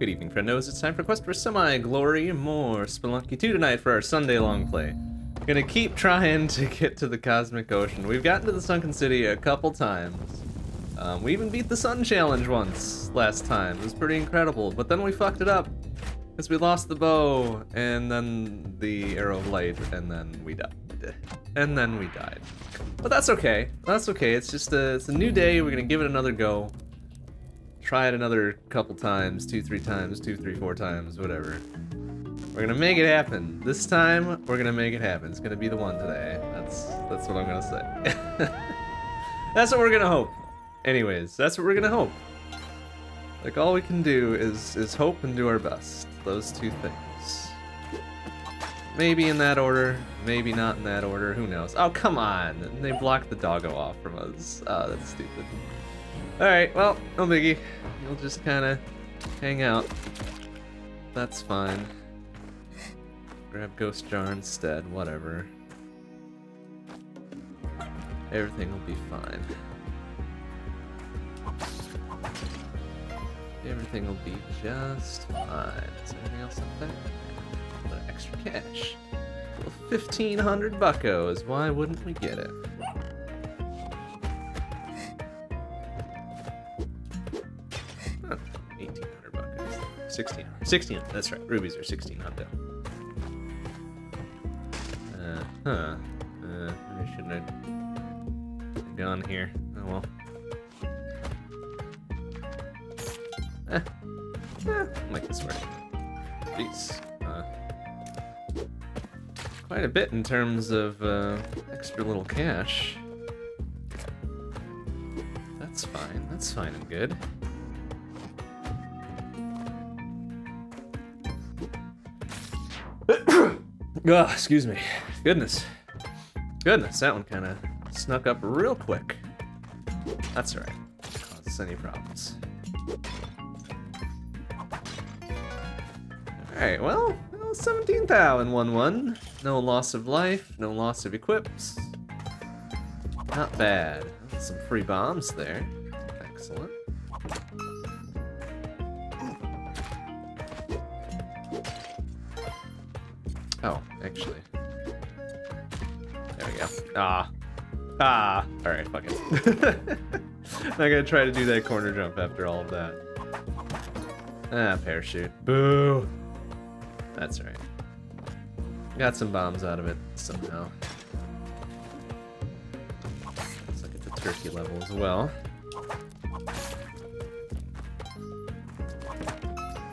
Good evening, friendos. It's time for Quest for Semi-Glory. More Spelunky 2 tonight for our Sunday long play. Gonna keep trying to get to the Cosmic Ocean. We've gotten to the Sunken City a couple times. Um, we even beat the Sun Challenge once last time. It was pretty incredible, but then we fucked it up. Because we lost the bow, and then the Arrow of Light, and then we died. And then we died. But that's okay. That's okay. It's just a, it's a new day. We're gonna give it another go. Try it another couple times, two, three times, two, three, four times, whatever. We're gonna make it happen. This time, we're gonna make it happen. It's gonna be the one today. That's that's what I'm gonna say. that's what we're gonna hope. Anyways, that's what we're gonna hope. Like all we can do is is hope and do our best. Those two things. Maybe in that order, maybe not in that order, who knows. Oh, come on! They blocked the doggo off from us. Oh, that's stupid. Alright, well, no biggie. You'll just kinda hang out. That's fine. Grab Ghost Jar instead, whatever. Everything will be fine. Everything will be just fine. Is there anything else up there? A little extra cash. Little 1500 buckos. Why wouldn't we get it? 16. 16, that's right. Rubies are 16, not them. Uh, huh. Uh, shouldn't have gone here. Oh well. Eh. Eh, make this work. Beats Uh, quite a bit in terms of uh, extra little cash. That's fine. That's fine and good. Oh, excuse me. Goodness. Goodness, that one kind of snuck up real quick. That's alright. Cause any problems. Alright, well, well 17 thou in 1-1. No loss of life, no loss of equips. Not bad. Some free bombs there. Excellent. Oh, actually. There we go. Ah. Ah. Alright, fuck it. Not gonna try to do that corner jump after all of that. Ah, parachute. Boo! That's right. Got some bombs out of it somehow. Let's look at the turkey level as well.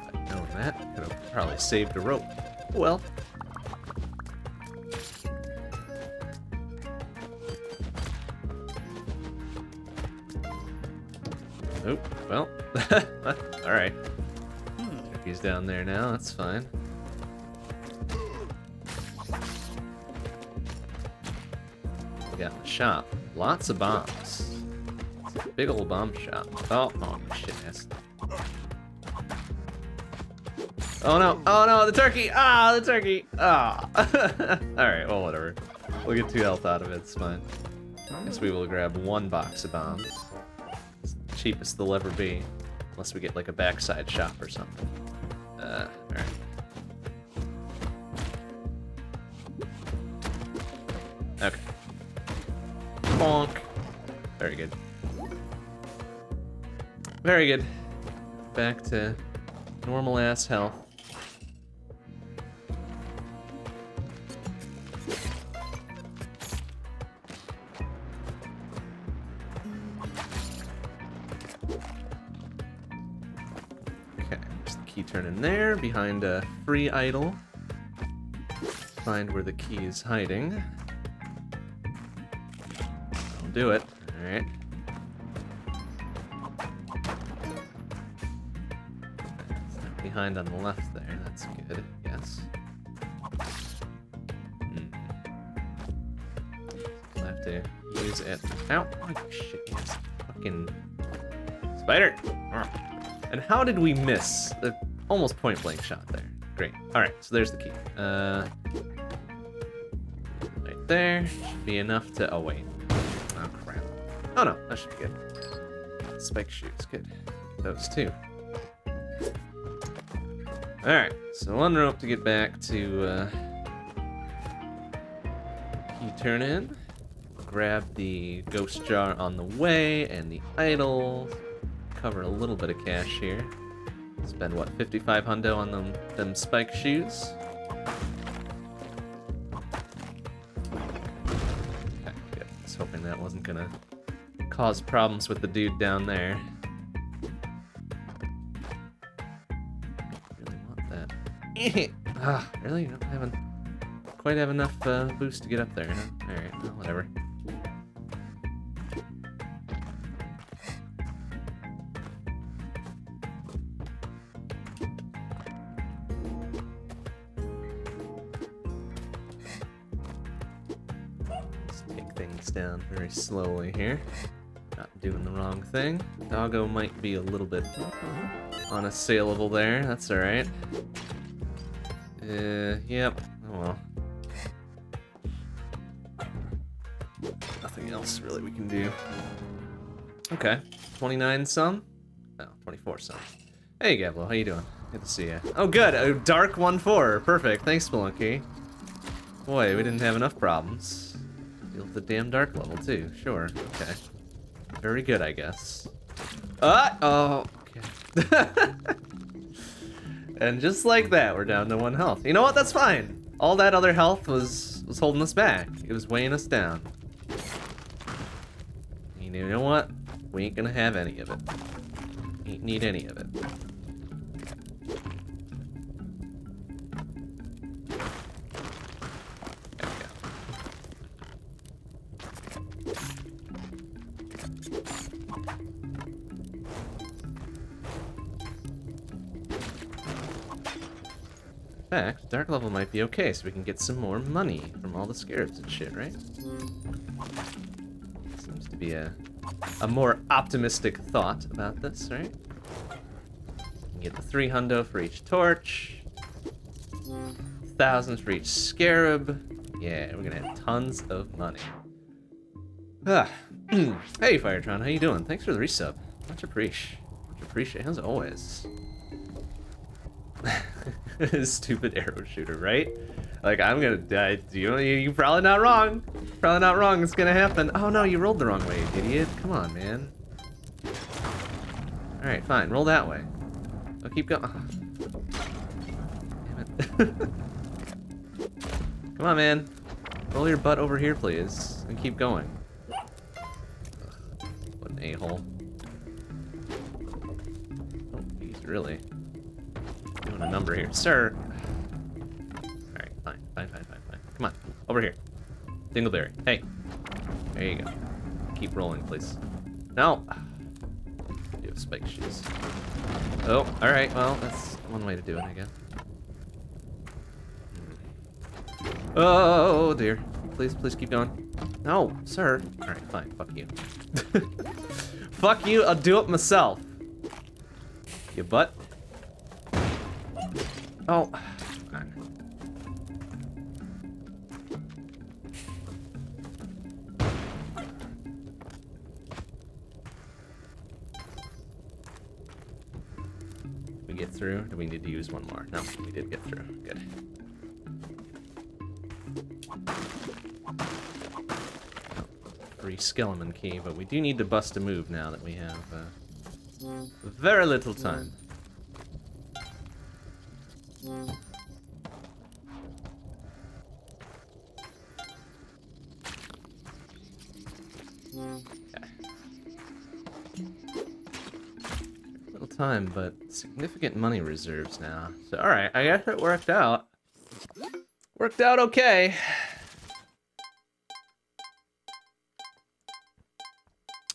I'd known that, could have probably saved a rope. Well. Nope. Well. Alright. He's down there now, that's fine. We got the shop. Lots of bombs. It's a big old bomb shop. Oh, oh shit. Oh no, oh no, the turkey! Ah, the turkey! Ah! Alright, well, whatever. We'll get two health out of it, it's fine. I guess we will grab one box of bombs. Cheapest they'll ever be. Unless we get like a backside shop or something. Uh, alright. Okay. Bonk. Very good. Very good. Back to normal ass health. There, behind a free idol. Find where the key is hiding. I'll do it. Alright. Behind on the left there, that's good, yes. Hmm. I'll have to use it. Ow! Oh, shit, yes. Fucking spider! And how did we miss the almost point blank shot there? Great. Alright, so there's the key. Uh, right there. Should be enough to. Oh, wait. Oh, crap. Oh, no. That should be good. Spike shoots. Good. Those two. Alright, so one rope to get back to uh, turn in. Grab the ghost jar on the way and the idol. Cover a little bit of cash here. Spend what, 55 hundo on them them spike shoes. Okay, good. I was hoping that wasn't gonna cause problems with the dude down there. Really want that. ah, really? You don't have quite have enough uh, boost to get up there, huh? Alright, well, whatever. Very slowly here. Not doing the wrong thing. Doggo might be a little bit unassailable there. That's alright. Uh, yep. Oh well. Nothing else really we can do. Okay. 29 some? No, 24 some. Hey, Gablo, how you doing? Good to see you. Oh, good. A dark 1-4. Perfect. Thanks, Spelunky. Boy, we didn't have enough problems. The damn dark level, too. Sure. Okay. Very good, I guess. Ah! Oh, okay. and just like that, we're down to one health. You know what? That's fine. All that other health was was holding us back. It was weighing us down. You know what? We ain't gonna have any of it. Ain't need any of it. Dark level might be okay, so we can get some more money from all the scarabs and shit, right? Seems to be a a more optimistic thought about this, right? Get the three hundo for each torch, thousands for each scarab. Yeah, we're gonna have tons of money. Ah. hey, Firetron, how you doing? Thanks for the resub. Much appreciate. Much appreciate, as always. Stupid arrow shooter, right? Like, I'm gonna die. You, you're probably not wrong. Probably not wrong. It's gonna happen. Oh no, you rolled the wrong way, idiot. Come on, man. Alright, fine. Roll that way. I'll keep going. Oh. Ah. It. Come on, man. Roll your butt over here, please. And keep going. Ugh, what an a-hole. Oh, he's really doing a number here. Sir, Alright, Fine, fine, fine, fine. Come on, over here. Dingleberry. Hey. There you go. Keep rolling, please. No. Do have spike shoes. Oh, alright, well, that's one way to do it, I guess. Oh, dear. Please, please keep going. No, sir. Alright, fine. Fuck you. Fuck you, I'll do it myself. You butt. Oh. We get through? Do we need to use one more? No, we did get through. Good. free Skeleton key, but we do need to bust a move now that we have uh, very little time. Time, but significant money reserves now. So, alright, I guess it worked out. Worked out okay.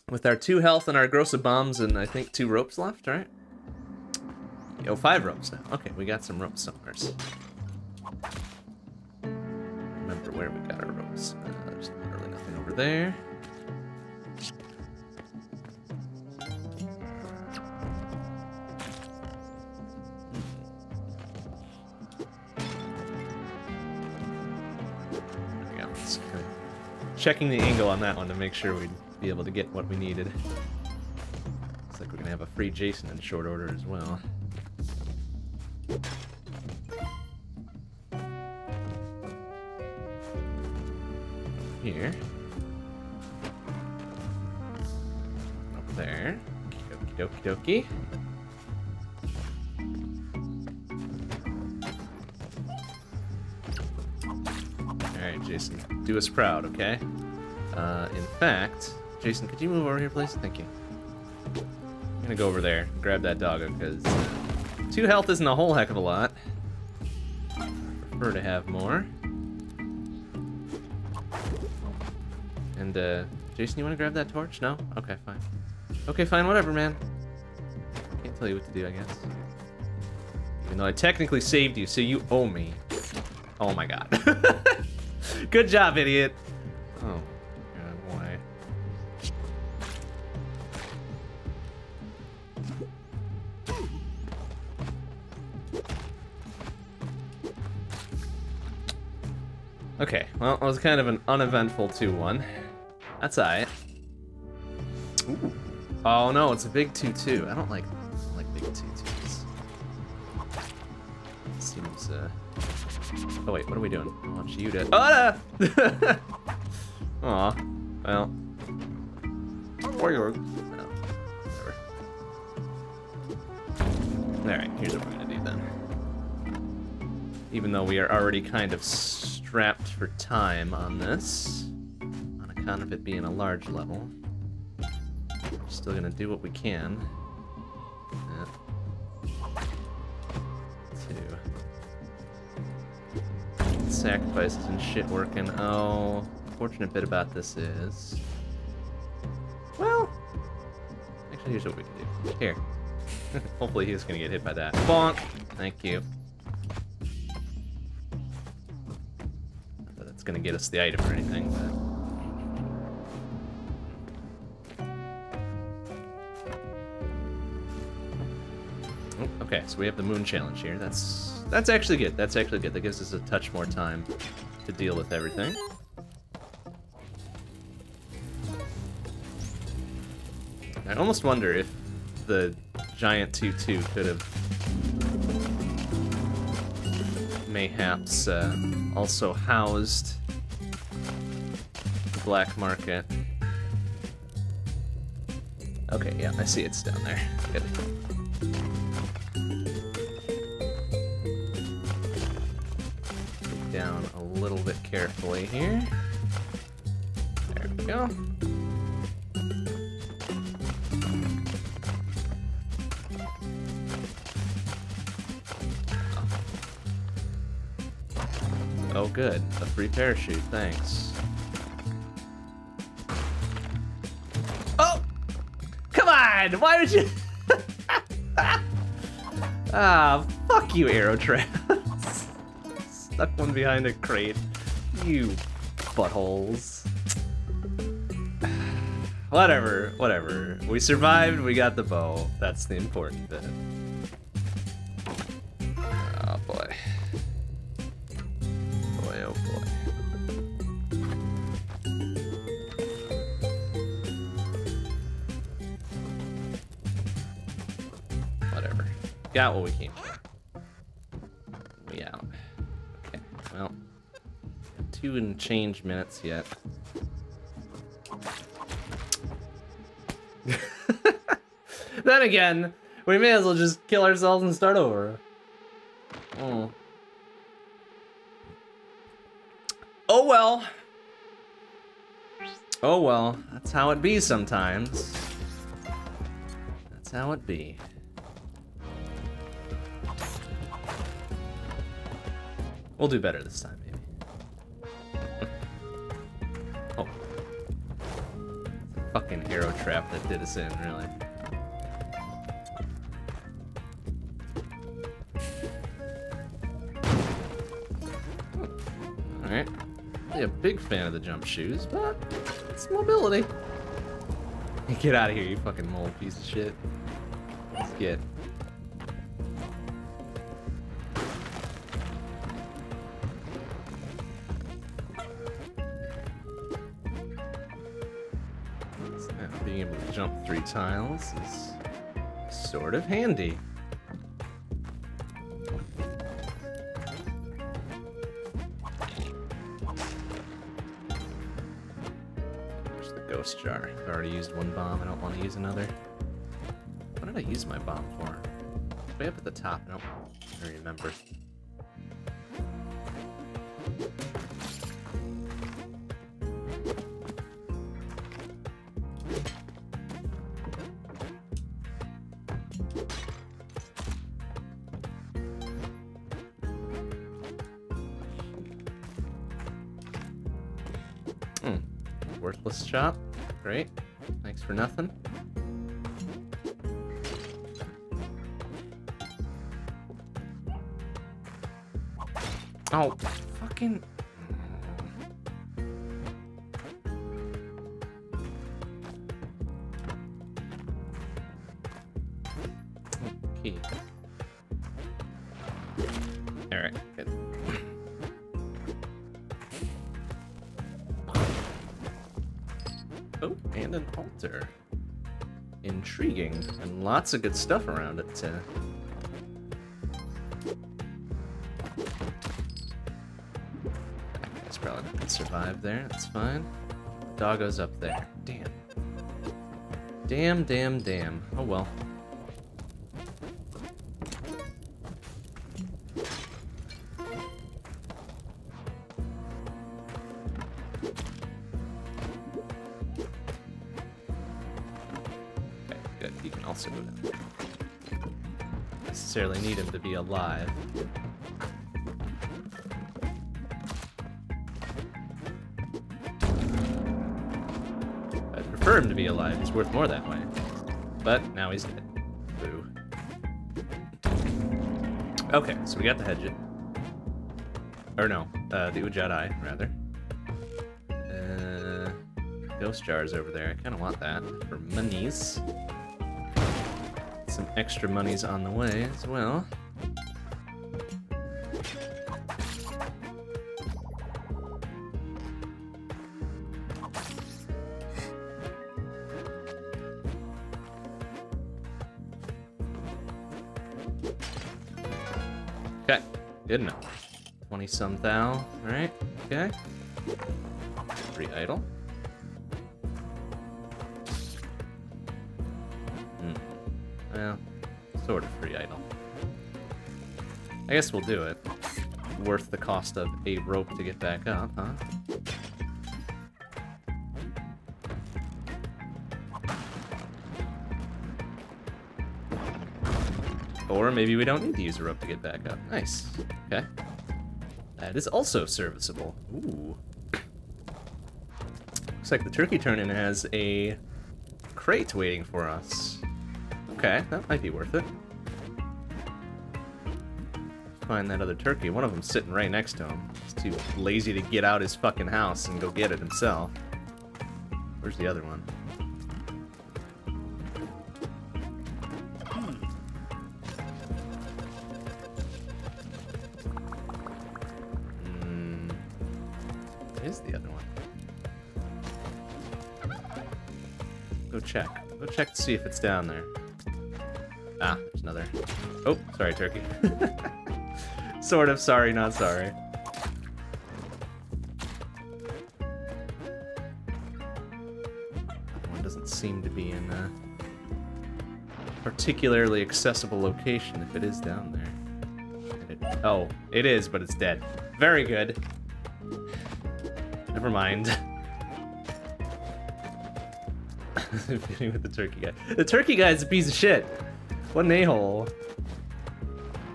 With our two health and our gross of bombs and I think two ropes left, right? Yo, five ropes now. Okay, we got some ropes somewhere. Remember where we got our ropes. Uh, there's literally nothing over there. checking the angle on that one to make sure we'd be able to get what we needed. Looks like we're gonna have a free Jason in short order as well. Here. Up there. Okie dokie dokie. Jason. Do us proud, okay? Uh, in fact, Jason, could you move over here, please? Thank you. I'm gonna go over there grab that doggo, because... Uh, two health isn't a whole heck of a lot. I prefer to have more. And, uh, Jason, you want to grab that torch? No? Okay, fine. Okay, fine, whatever, man. Can't tell you what to do, I guess. Even though I technically saved you, so you owe me. Oh my god. Good job, idiot. Well, it was kind of an uneventful 2-1. That's alright. Oh no, it's a big 2-2. I don't like, I don't like big 2-2s. Seems, uh... Oh wait, what are we doing? I want you to... Oh! no! Aw. Well. Warrior. No. Whatever. Alright, here's what we're gonna do then. Even though we are already kind of strapped for time on this, on account of it being a large level, we're still gonna do what we can. Yeah. Two. Sacrifices and shit working. Oh, fortunate bit about this is... Well, actually here's what we can do. Here. Hopefully he's gonna get hit by that. Bonk! Thank you. That that's gonna get us the item or anything, but... Oh, Okay, so we have the moon challenge here. That's that's actually good. That's actually good. That gives us a touch more time to deal with everything. I almost wonder if the giant 2-2 could have mayhaps uh, also housed the black market. Okay, yeah, I see it's down there. Good. Down a little bit carefully here. There we go. Good. A free parachute, thanks. Oh! Come on! Why would you... ah, fuck you, arrow traps. Stuck one behind a crate. You buttholes. whatever, whatever. We survived, we got the bow. That's the important bit. Got what we came for. We out. Okay, well. Two and change minutes yet. then again, we may as well just kill ourselves and start over. Oh. Oh well. Oh well, that's how it be sometimes. That's how it be. We'll do better this time, maybe. oh. Fucking arrow trap that did us in, really. Hmm. Alright. Really a big fan of the jump shoes, but it's mobility. Get out of here, you fucking mole piece of shit. Let's get. Three tiles is sort of handy. There's the ghost jar. I've already used one bomb. I don't want to use another. What did I use my bomb for? Way up at the top. Nope. I remember. Worthless shop. Great. Thanks for nothing. Oh, fucking. Lots of good stuff around it, too. That probably not gonna survive there, that's fine. Doggo's up there. Damn. Damn, damn, damn. Oh well. Alive. I'd prefer him to be alive. He's worth more that way. But now he's dead. Boo. Okay, so we got the Hedjet. Or no, uh, the Udjat Eye, rather. Uh, ghost jars over there. I kind of want that for monies. Some extra monies on the way as well. Good enough. 20 some thou, alright, okay. Free idol. Hmm. Well, sort of free idol. I guess we'll do it. Worth the cost of a rope to get back up, huh? Maybe we don't need to use a rope to get back up. Nice. Okay. That is also serviceable. Ooh. Looks like the turkey turn-in has a crate waiting for us. Okay, that might be worth it. Find that other turkey. One of them's sitting right next to him. He's too lazy to get out his fucking house and go get it himself. Where's the other one? Check. To see if it's down there. Ah, there's another. Oh, sorry, turkey. sort of sorry, not sorry. One doesn't seem to be in a particularly accessible location if it is down there. It- oh, it is, but it's dead. Very good. Never mind. Fighting with the turkey guy. The turkey guy's a piece of shit. What an a-hole.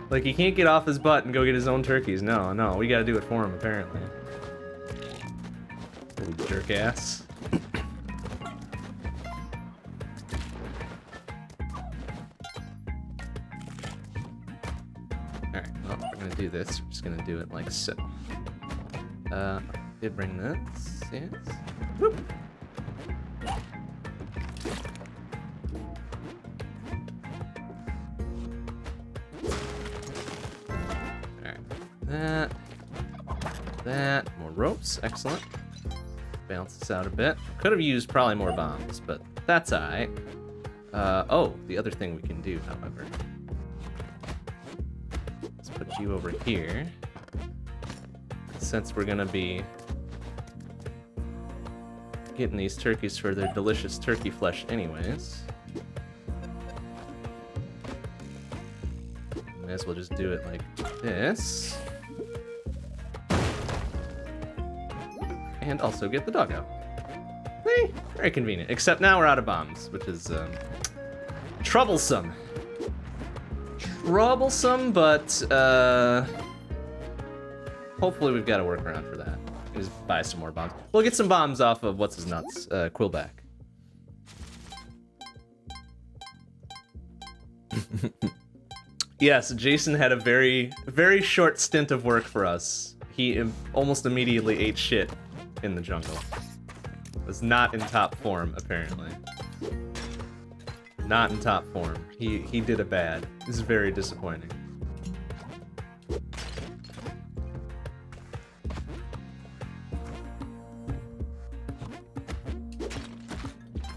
Like, he can't get off his butt and go get his own turkeys. No, no, we gotta do it for him, apparently. Little jerk ass. Alright, well, we're gonna do this. We're just gonna do it like so. Uh, did bring this, yes. Whoop. That, more ropes, excellent. Balance this out a bit. Could have used probably more bombs, but that's alright. Uh, oh, the other thing we can do, however. Let's put you over here. Since we're gonna be getting these turkeys for their delicious turkey flesh anyways. May as well just do it like this. And also get the dog out. Hey, very convenient. Except now we're out of bombs, which is um, troublesome. Troublesome, but uh, hopefully we've got a workaround for that. Just buy some more bombs. We'll get some bombs off of what's his nuts, uh, Quillback. yes, Jason had a very, very short stint of work for us. He almost immediately ate shit in the jungle. Was not in top form, apparently. Not in top form. He he did a bad. This is very disappointing.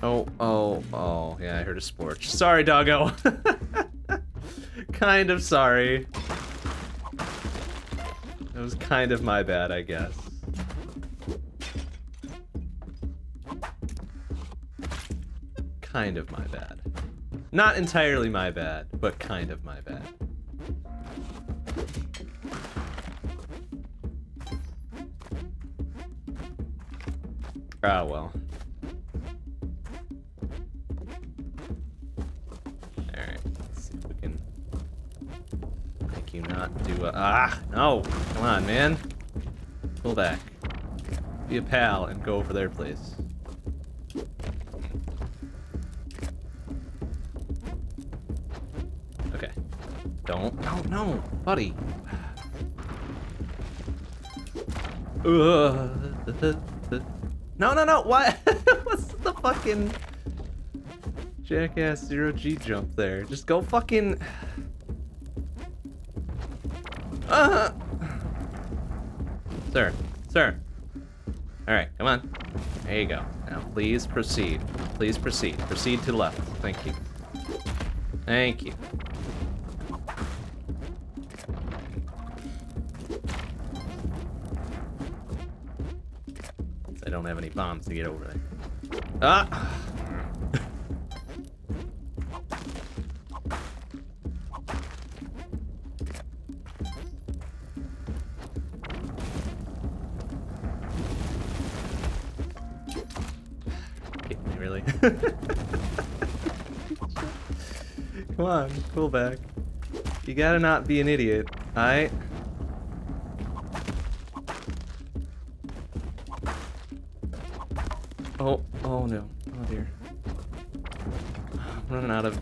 Oh, oh, oh, yeah, I heard a sporch. Sorry, doggo. kind of sorry. It was kind of my bad, I guess. Kind of my bad. Not entirely my bad, but kind of my bad. Ah, well. Alright, let's see if we can make you not do a... Ah, no! Come on, man. Pull back. Be a pal and go over there, please. No! Buddy! No, no, no! What? What's the fucking... Jackass zero G jump there? Just go fucking... Uh Sir, sir. All right, come on. There you go. Now, please proceed. Please proceed. Proceed to the left. Thank you. Thank you. Don't have any bombs to get over there. Ah! Really. Come on, pull back. You gotta not be an idiot, alright? Oh, no. Oh dear. I'm running out of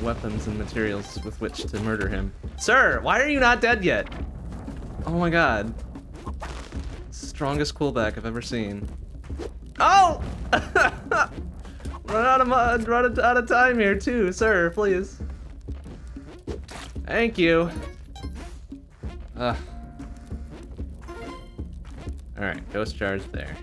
weapons and materials with which to murder him. Sir, why are you not dead yet? Oh my god. Strongest Quillback I've ever seen. Oh! run out of run out of time here too, sir. Please. Thank you. Uh. All right, ghost charge there.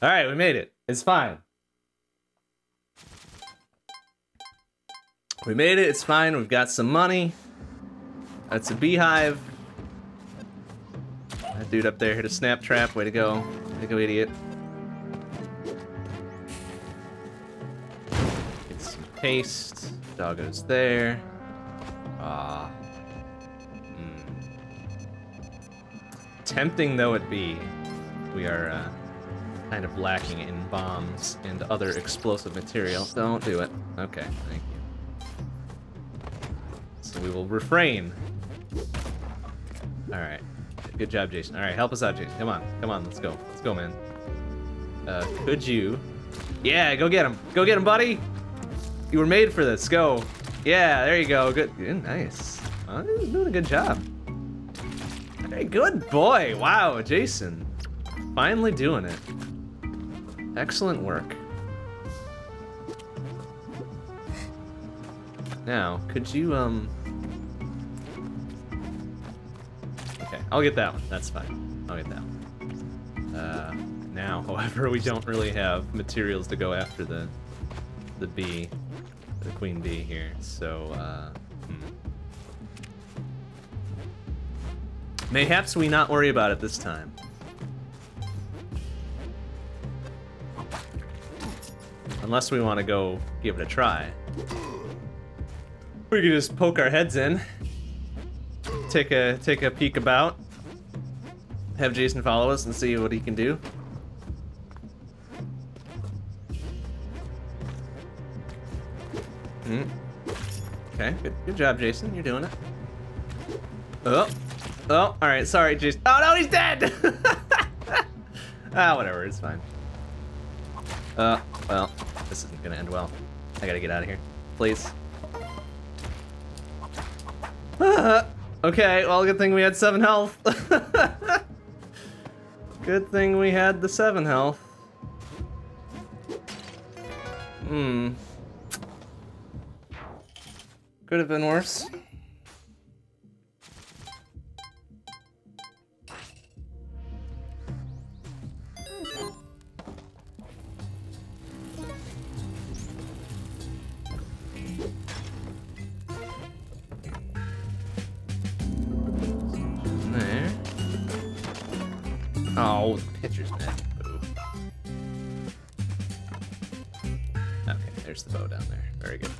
All right, we made it. It's fine. We made it. It's fine. We've got some money. That's a beehive. That dude up there hit a snap trap. Way to go. Way to go, idiot. Get some paste. Doggo's there. Ah. Mm. Tempting though it be, we are uh, kind of lacking in bombs and other explosive material. Don't do it. Okay, thank you. So we will refrain. Alright. Good job, Jason. Alright, help us out, Jason. Come on. Come on, let's go. Let's go, man. Uh, could you... Yeah, go get him. Go get him, buddy! You were made for this. Go. Yeah, there you go. Good. nice. Oh, doing a good job. Hey, good boy. Wow, Jason. Finally doing it. Excellent work. Now, could you, um... Okay. I'll get that one. That's fine. I'll get that one. Uh, now, however, we don't really have materials to go after the the bee, the queen bee here. So, uh, hmm. mayhaps we not worry about it this time. Unless we want to go give it a try. We could just poke our heads in, take a take a peek about, have Jason follow us and see what he can do. Hmm. Okay, good, good job, Jason. You're doing it. Oh, oh, all right. Sorry, Jason. Oh no, he's dead. ah, whatever. It's fine. Uh, well, this isn't gonna end well. I gotta get out of here, please. okay, well, good thing we had seven health. good thing we had the seven health. Hmm. Could have been worse. Oh, mm. the pitcher's net. Okay, there's the bow down there. Very good.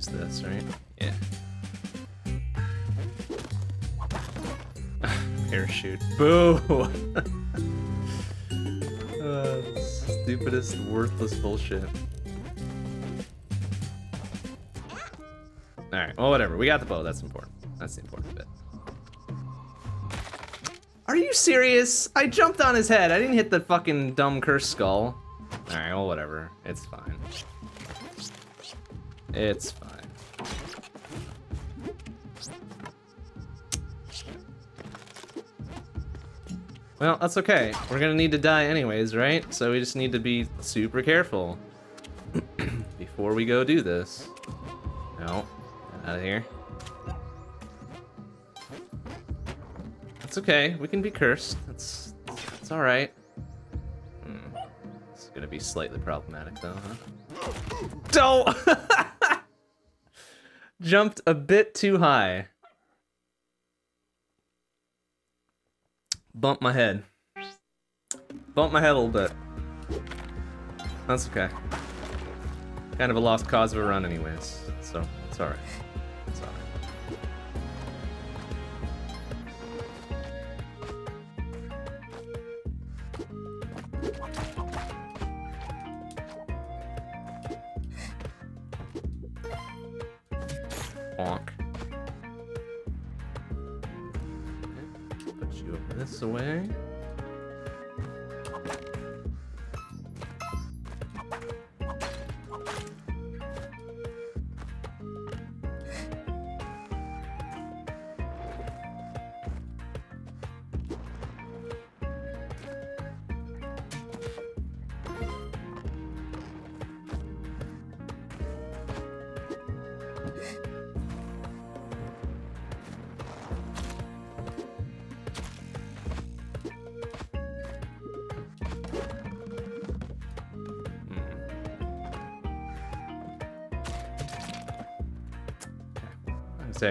Use this, right? Yeah. Parachute. Boo! uh, stupidest, worthless bullshit. Alright, well, whatever. We got the bow. That's important. That's the important bit. Are you serious? I jumped on his head. I didn't hit the fucking dumb curse skull. Alright, well, whatever. It's fine. It's Well, that's okay. We're gonna need to die anyways, right? So we just need to be super careful before we go do this. No, out of here. That's okay. We can be cursed. That's it's all right. Hmm. It's gonna be slightly problematic though, huh? Don't. Jumped a bit too high. Bump my head. Bump my head a little bit. That's okay. Kind of a lost cause of a run anyways, so it's alright. Away.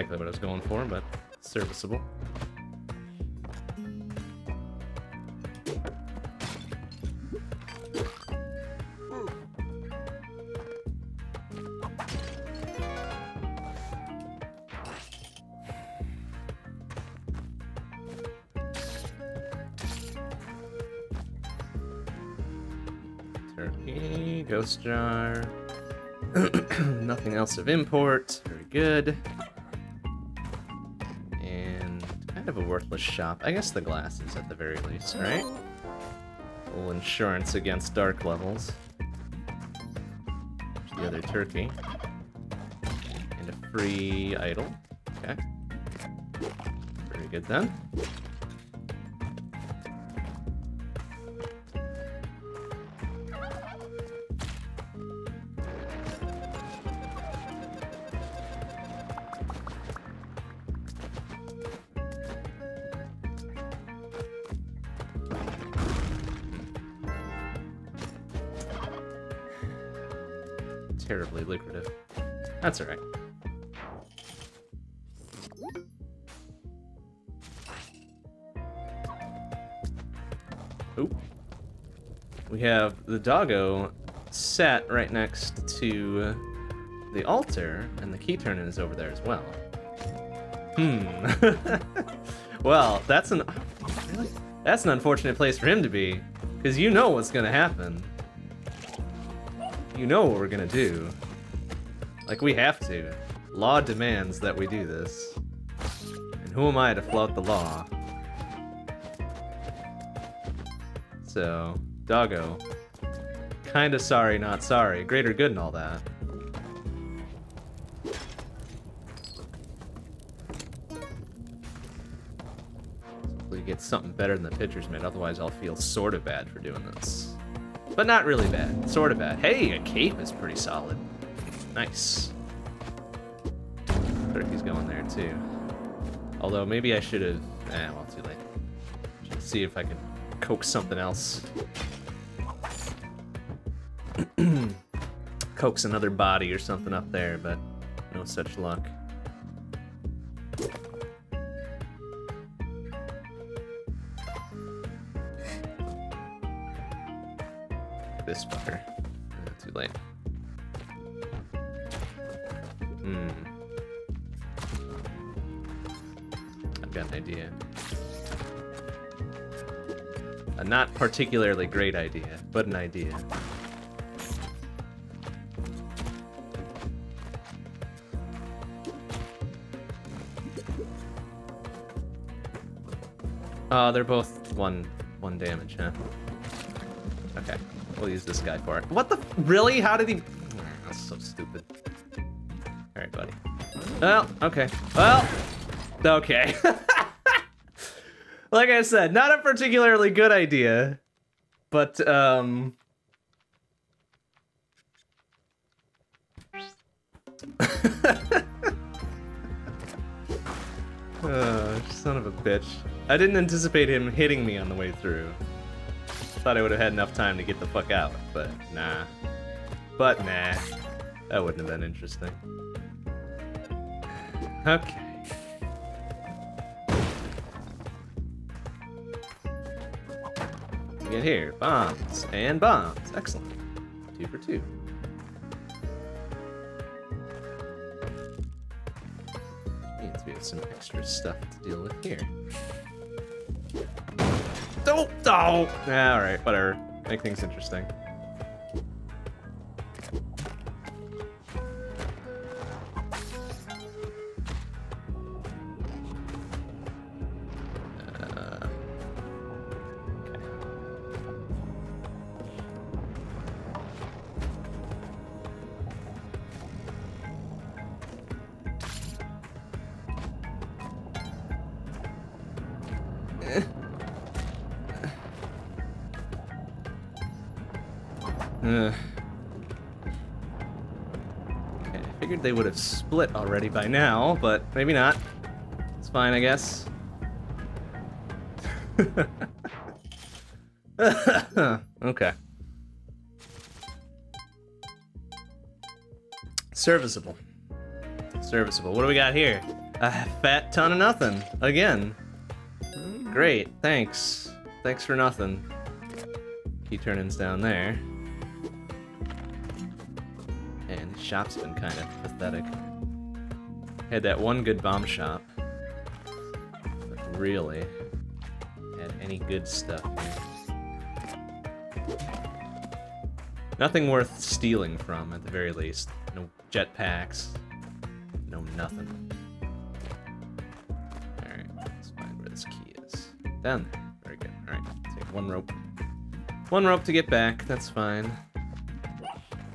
exactly what I was going for, but serviceable. Turkey, ghost jar. Nothing else of import. Very good. Shop. I guess the glasses at the very least, right? A little insurance against dark levels. The other turkey. And a free idol. Okay. Very good then. Terribly lucrative. That's alright. Oop. We have the doggo sat right next to the altar, and the key turn is over there as well. Hmm. well, that's an? That's an unfortunate place for him to be, because you know what's gonna happen. You know what we're gonna do. Like we have to. Law demands that we do this. And who am I to flout the law? So, doggo. Kinda sorry, not sorry. Greater good and all that. Hopefully you get something better than the pitcher's mitt, otherwise I'll feel sorta bad for doing this. But not really bad, sorta bad. Hey, a cape is pretty solid. Nice. Turkey's going there too. Although maybe I should have. Eh, well, too late. See if I can coax something else. coax another body or something up there, but no such luck. This fucker. Too late. Hmm. I've got an idea. A not particularly great idea, but an idea. Oh, they're both one one damage, huh? We'll use this guy for it. What the? Really? How did he? That's so stupid. All right, buddy. Well, okay. Well, okay. like I said, not a particularly good idea, but um. oh, son of a bitch. I didn't anticipate him hitting me on the way through. Thought I would have had enough time to get the fuck out, but nah. But nah. That wouldn't have been interesting. Okay. Get here. Bombs. And bombs. Excellent. Two for two. Means we have some extra stuff to deal with here. Don't. Oh! Alright, whatever. Make things interesting. Split already by now, but maybe not. It's fine, I guess. okay. Serviceable. Serviceable. What do we got here? A fat ton of nothing. Again. Great, thanks. Thanks for nothing. Key turning's down there. And the shop's been kind of pathetic. Had that one good bomb shop. But really, had any good stuff. Nothing worth stealing from, at the very least. No jetpacks. No nothing. Alright, let's find where this key is. Down there. Very good. Alright, take one rope. One rope to get back, that's fine.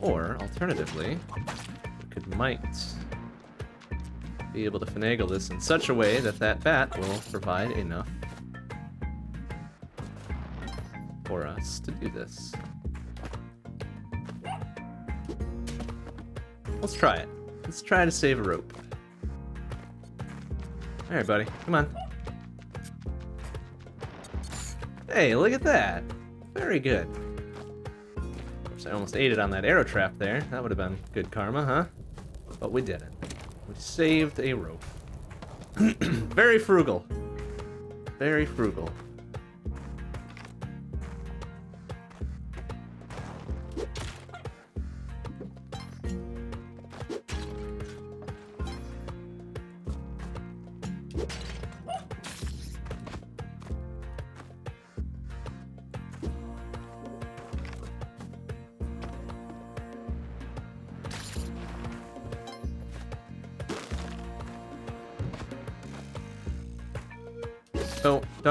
Or, alternatively, we could might be able to finagle this in such a way that that bat will provide enough for us to do this. Let's try it. Let's try to save a rope. Alright, buddy. Come on. Hey, look at that. Very good. Of course, I almost ate it on that arrow trap there. That would have been good karma, huh? But we didn't. We saved a rope. Very frugal. Very frugal.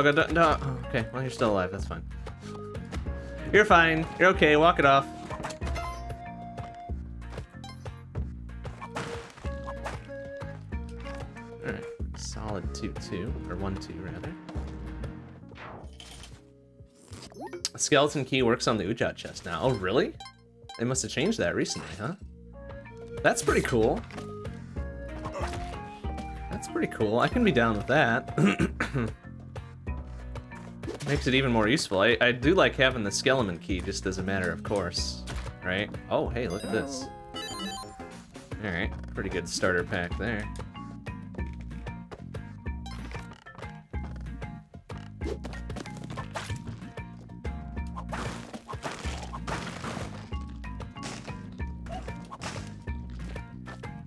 Okay, well, you're still alive. That's fine. You're fine. You're okay. Walk it off. Alright. Solid 2-2. Or 1-2, rather. A skeleton key works on the Udjat chest now. Oh, really? They must have changed that recently, huh? That's pretty cool. That's pretty cool. I can be down with that. Makes it even more useful. I, I do like having the skeleton key just as a matter of course, right? Oh, hey, look at this. Alright, pretty good starter pack there.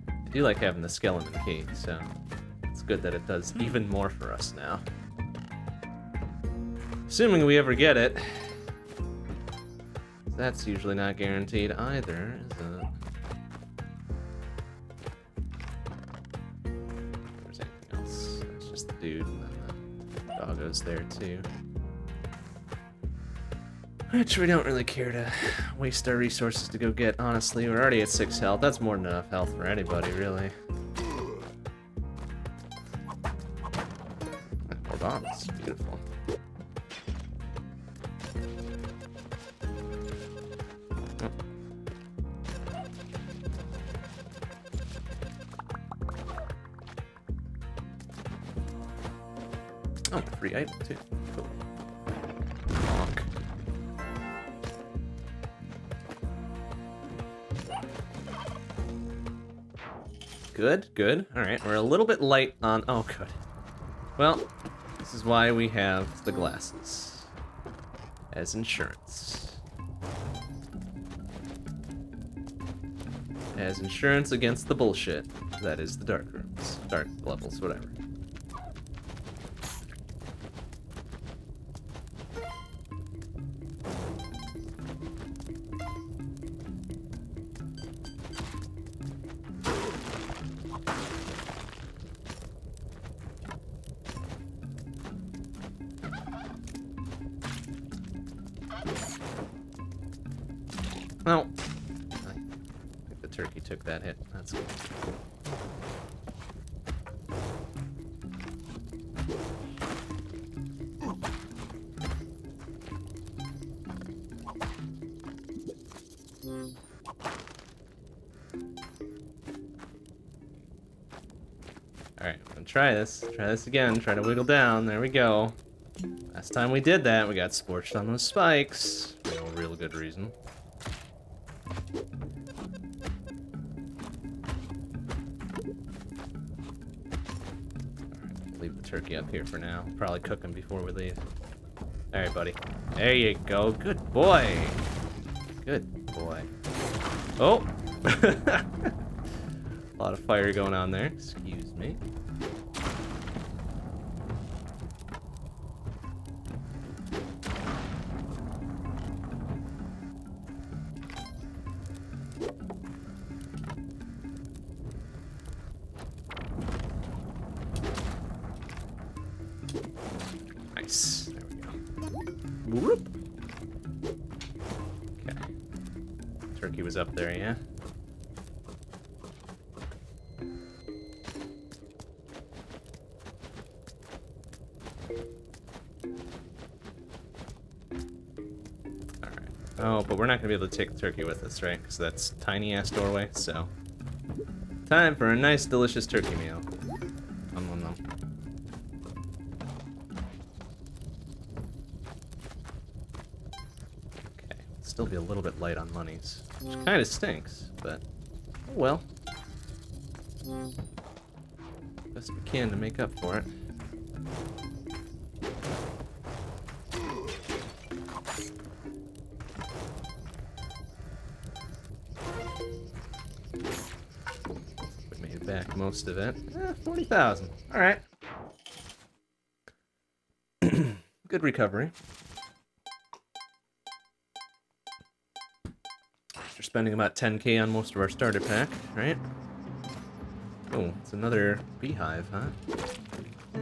I do like having the skeleton key, so it's good that it does hmm. even more for us now. Assuming we ever get it. That's usually not guaranteed either, is it? There's anything else. It's just the dude, and then the doggo's there too. Which we don't really care to waste our resources to go get, honestly. We're already at 6 health. That's more than enough health for anybody, really. Light on... Oh, good. Well, this is why we have the glasses. As insurance. As insurance against the bullshit that is the dark rooms. Dark levels, whatever. Try this. Try this again. Try to wiggle down. There we go. Last time we did that, we got scorched on those spikes. No real good reason. Leave the turkey up here for now. Probably cook him before we leave. Alright, buddy. There you go. Good boy. Good boy. Oh! A lot of fire going on there. Take the turkey with us, right? Because that's tiny-ass doorway, so... Time for a nice, delicious turkey meal. Nom nom nom. Okay, still be a little bit light on monies, which kind of stinks, but oh well. Best we can to make up for it. It. Eh, 40,000. Alright. Good recovery. After spending about 10k on most of our starter pack, right? Oh, it's another beehive, huh?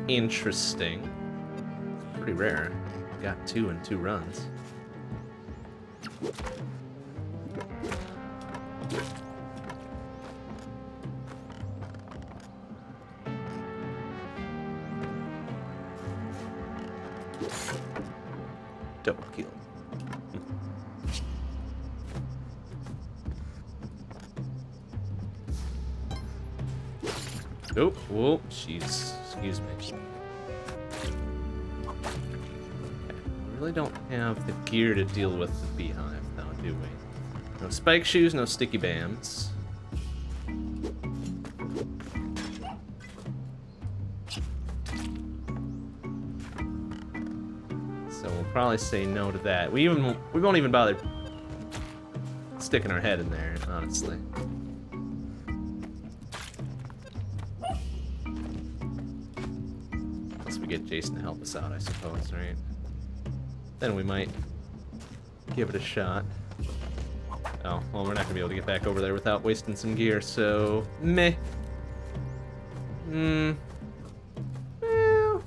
Interesting. Pretty rare. Got two in two runs. Deal with the beehive, though, do we? No spike shoes, no sticky bands. So we'll probably say no to that. We even we won't even bother sticking our head in there, honestly. Unless we get Jason to help us out, I suppose, right? Then we might give it a shot. Oh, well, we're not gonna be able to get back over there without wasting some gear, so meh. Hmm. Well,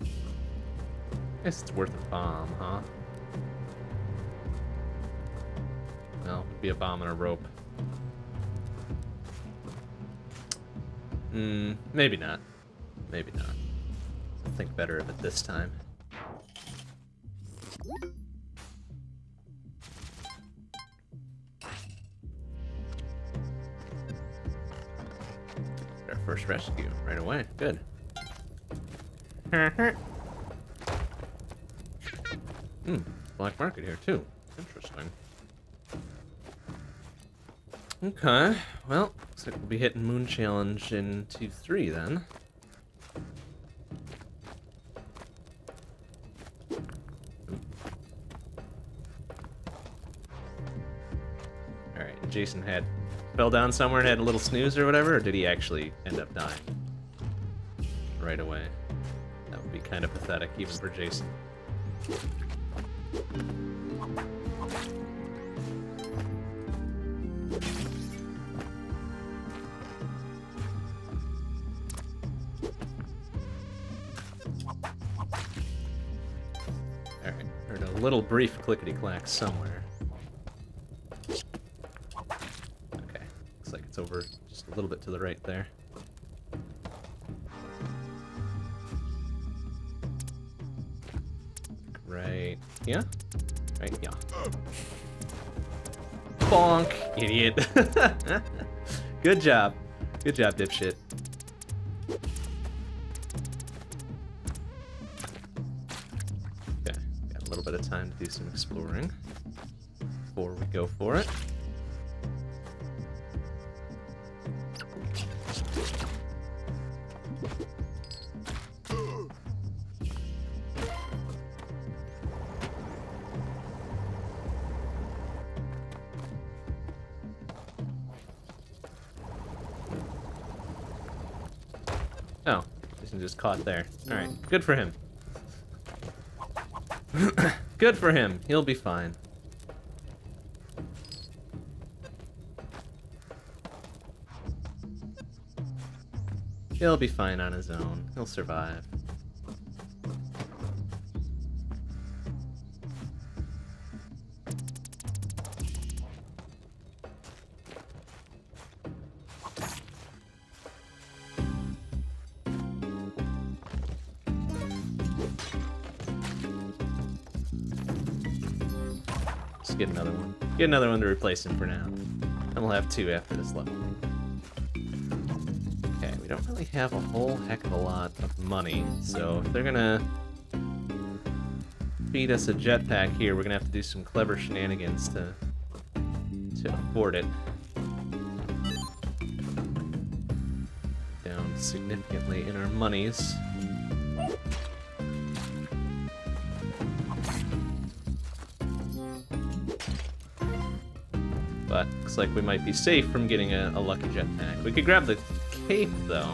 guess it's worth a bomb, huh? Well, it'd be a bomb and a rope. Hmm, maybe not. Maybe not. I'll think better of it this time. Rescue right away. Good. Hmm, black market here too. Interesting. Okay, well, looks like we'll be hitting Moon Challenge in 2-3 then. Alright, Jason had fell down somewhere and had a little snooze or whatever, or did he actually end up dying? Right away. That would be kind of pathetic, even for Jason. Alright, heard a little brief clickety-clack somewhere. Little bit to the right there. Right, yeah? Right, yeah. Bonk, idiot. Good job. Good job, dipshit. Okay, got a little bit of time to do some exploring before we go for it. Caught there. Alright, good for him. good for him. He'll be fine. He'll be fine on his own. He'll survive. Another one to replace him for now. And we'll have two after this level. Okay, we don't really have a whole heck of a lot of money, so if they're gonna feed us a jetpack here, we're gonna have to do some clever shenanigans to to afford it. Down significantly in our monies. Looks like we might be safe from getting a, a lucky jetpack. We could grab the cape though.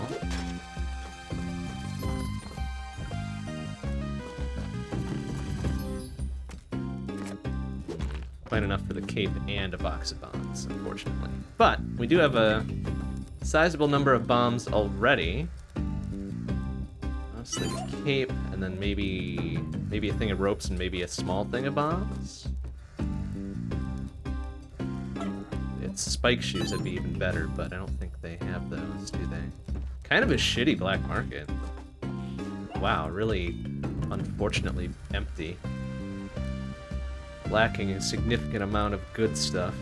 Quite enough for the cape and a box of bombs, unfortunately. But we do have a sizable number of bombs already. Mostly cape, and then maybe maybe a thing of ropes and maybe a small thing of bombs. Spike shoes that'd be even better, but I don't think they have those, do they? Kind of a shitty black market. Wow, really unfortunately empty lacking a significant amount of good stuff.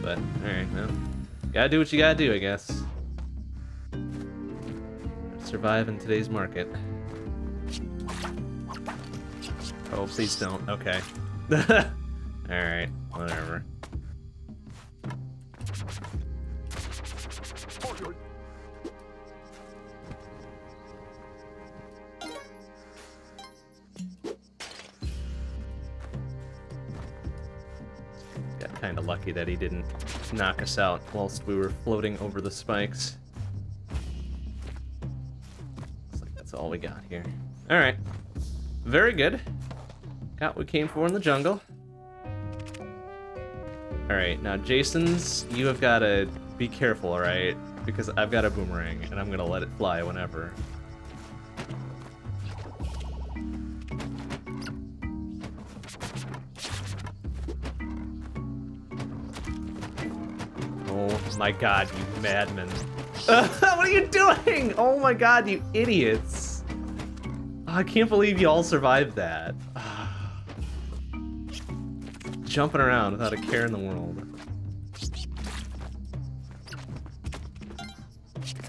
But, alright, well, gotta do what you gotta do, I guess. Survive in today's market. Oh, please don't. Okay. alright, whatever. Lucky that he didn't knock us out whilst we were floating over the spikes. Looks like that's all we got here. Alright. Very good. Got what we came for in the jungle. Alright, now Jason's, you have got to be careful, alright? Because I've got a boomerang, and I'm going to let it fly whenever. Oh my god, you madmen. what are you doing? Oh my god, you idiots. Ah, I can't believe you all survived that. Jumping around without a care in the world.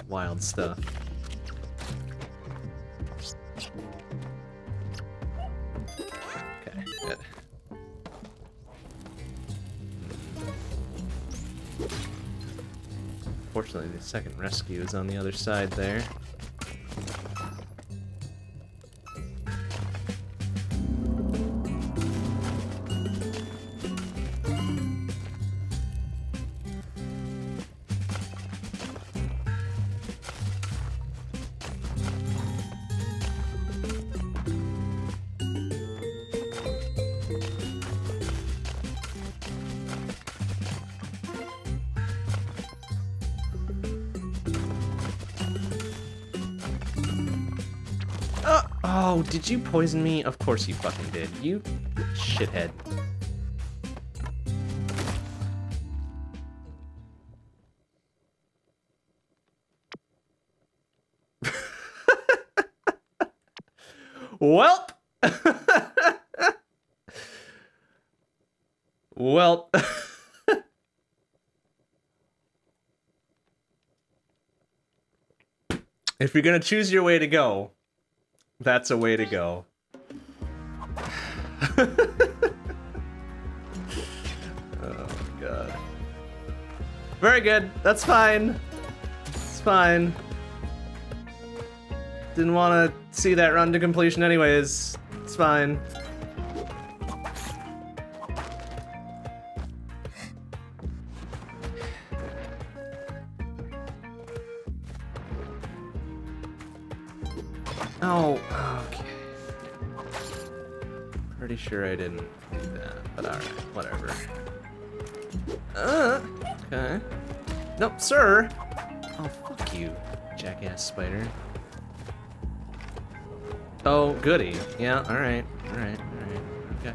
Wild stuff. Unfortunately, the second rescue is on the other side there. Did you poison me? Of course you fucking did. You shithead. Welp. well. if you're gonna choose your way to go, that's a way to go. oh, God. Very good. That's fine. It's fine. Didn't want to see that run to completion anyways. It's fine. Sure I didn't do that, but alright, whatever. Uh, okay. Nope, sir! Oh, fuck you, jackass spider. Oh, goody. Yeah, alright, alright, alright, okay.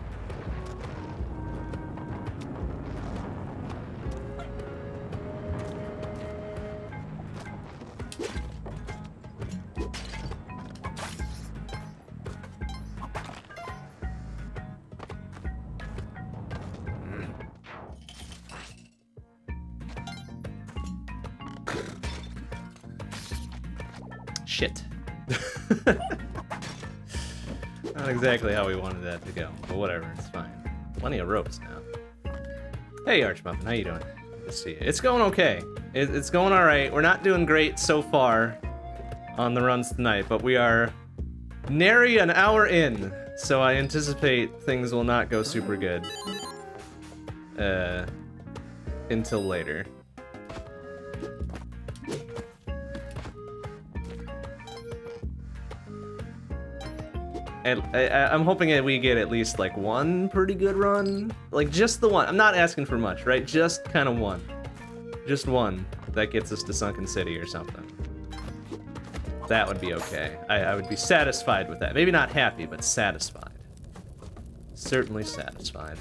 Exactly how we wanted that to go, but whatever, it's fine. Plenty of ropes now. Hey, Archmuffin, how you doing? Good to see you. It's going okay. It, it's going all right. We're not doing great so far on the runs tonight, but we are nary an hour in, so I anticipate things will not go super good uh, until later. And I, I'm hoping that we get at least like one pretty good run, like just the one. I'm not asking for much, right? Just kind of one, just one that gets us to Sunken City or something. That would be okay. I, I would be satisfied with that. Maybe not happy, but satisfied. Certainly satisfied.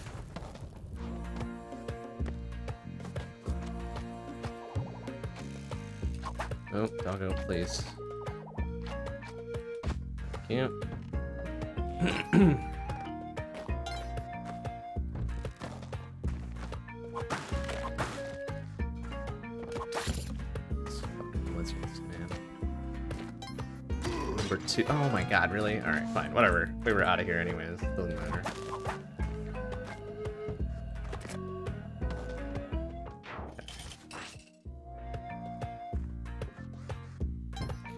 Oh, doggo, please. Can't. Number two. Oh my god, really? Alright, fine. Whatever. We were out of here anyways. Doesn't matter.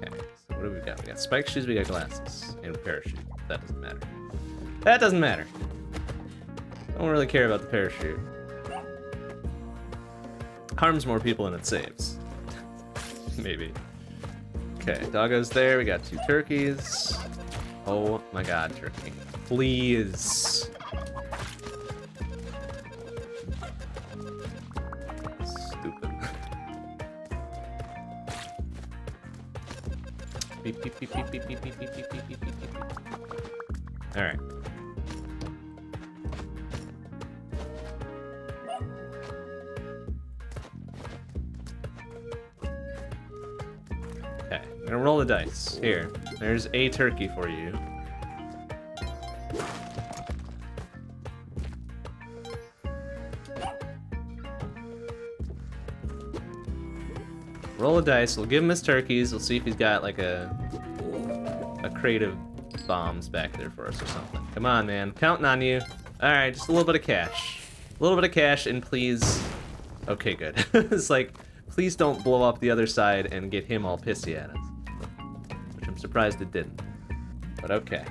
Okay, so what do we got? We got spike shoes, we got glasses, and a parachute. That doesn't matter. That doesn't matter. I don't really care about the parachute. Harms more people than it saves. Maybe. Okay, doggo's there. We got two turkeys. Oh my god, turkey. Please. Stupid. beep, beep, beep, beep, beep, beep, beep, beep, beep, beep, beep. All right. Okay, I'm gonna roll the dice. Here, there's a turkey for you. Roll the dice. We'll give him his turkeys. We'll see if he's got like a a crate of bombs back there for us or something. Come on, man. Counting on you. All right, just a little bit of cash. A little bit of cash, and please. Okay, good. it's like, please don't blow up the other side and get him all pissy at us. Which I'm surprised it didn't. But okay.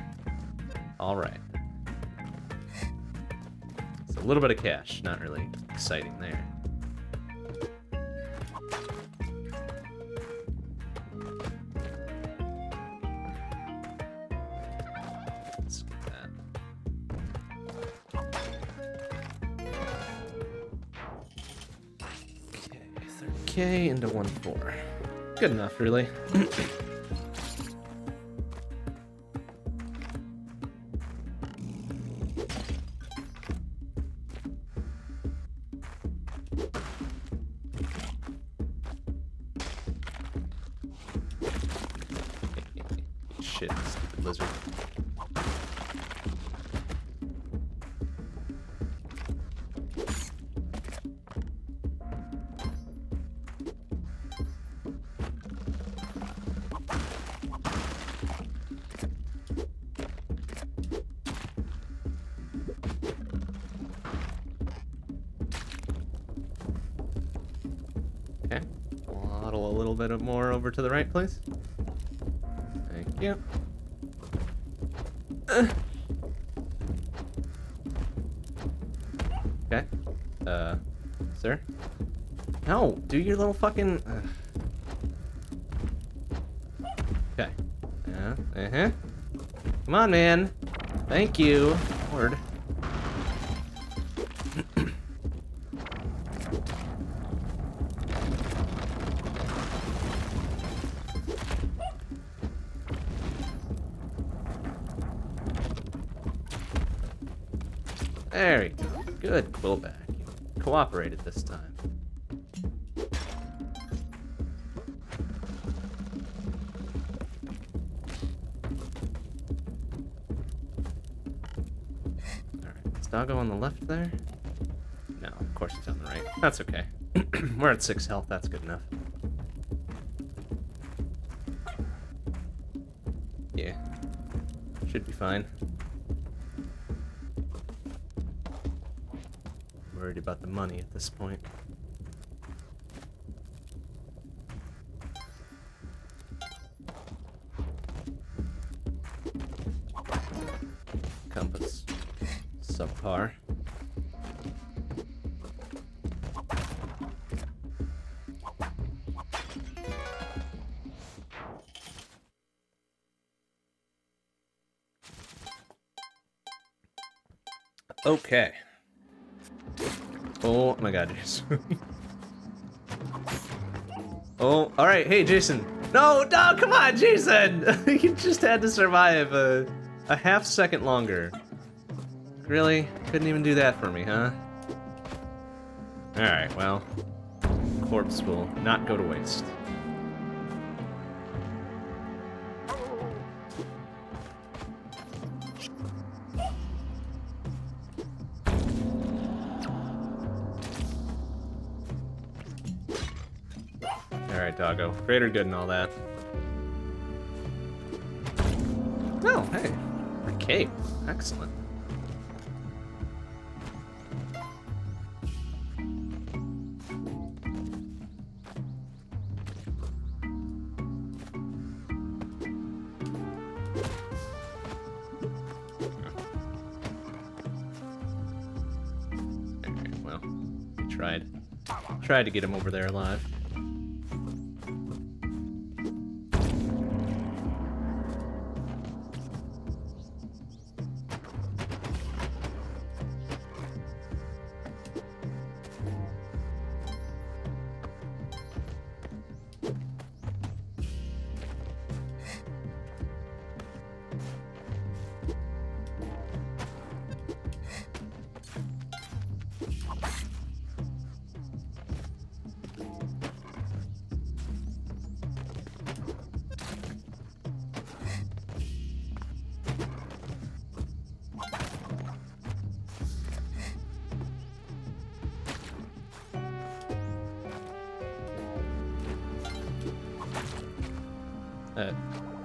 All right. So a little bit of cash. Not really exciting there. 30k into 1-4. Good enough, really. Shit, stupid lizard. Over to the right, please. Thank you. Uh. Okay. Uh, sir? No, do your little fucking... Uh. Okay. Yeah, uh-huh. Come on, man. Thank you. Lord. You cooperated this time. Doggo on the left there? No, of course he's on the right. That's okay. We're at 6 health, that's good enough. This point. Compass. Subpar. Okay. Oh my god, Jason. oh, alright, hey Jason. No, no, come on, Jason! you just had to survive a, a half second longer. Really? Couldn't even do that for me, huh? Alright, well, corpse will not go to waste. Doggo. Greater good and all that. Oh, hey. A cape. Excellent. well, tried. Tried to get him over there alive.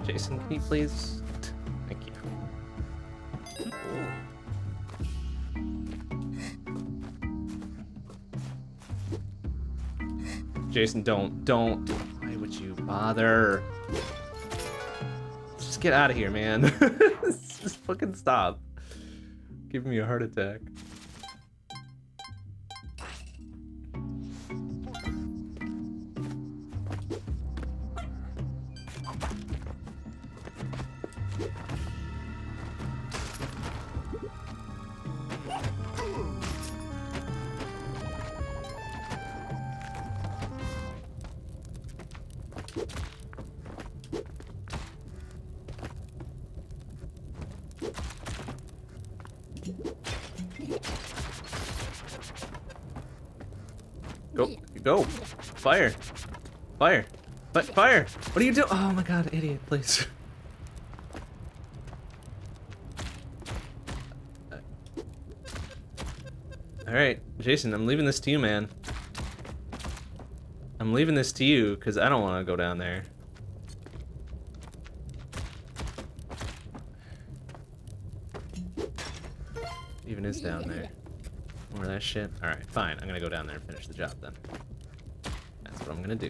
Please? Thank you. Jason, don't, don't. Why would you bother? Just get out of here, man. Just fucking stop. Giving me a heart attack. Fire. But fire! What are you doing? Oh my god, idiot, please. Alright, Jason, I'm leaving this to you, man. I'm leaving this to you, because I don't want to go down there. Even is down there. More of that shit? Alright, fine. I'm gonna go down there and finish the job then That's what I'm gonna do.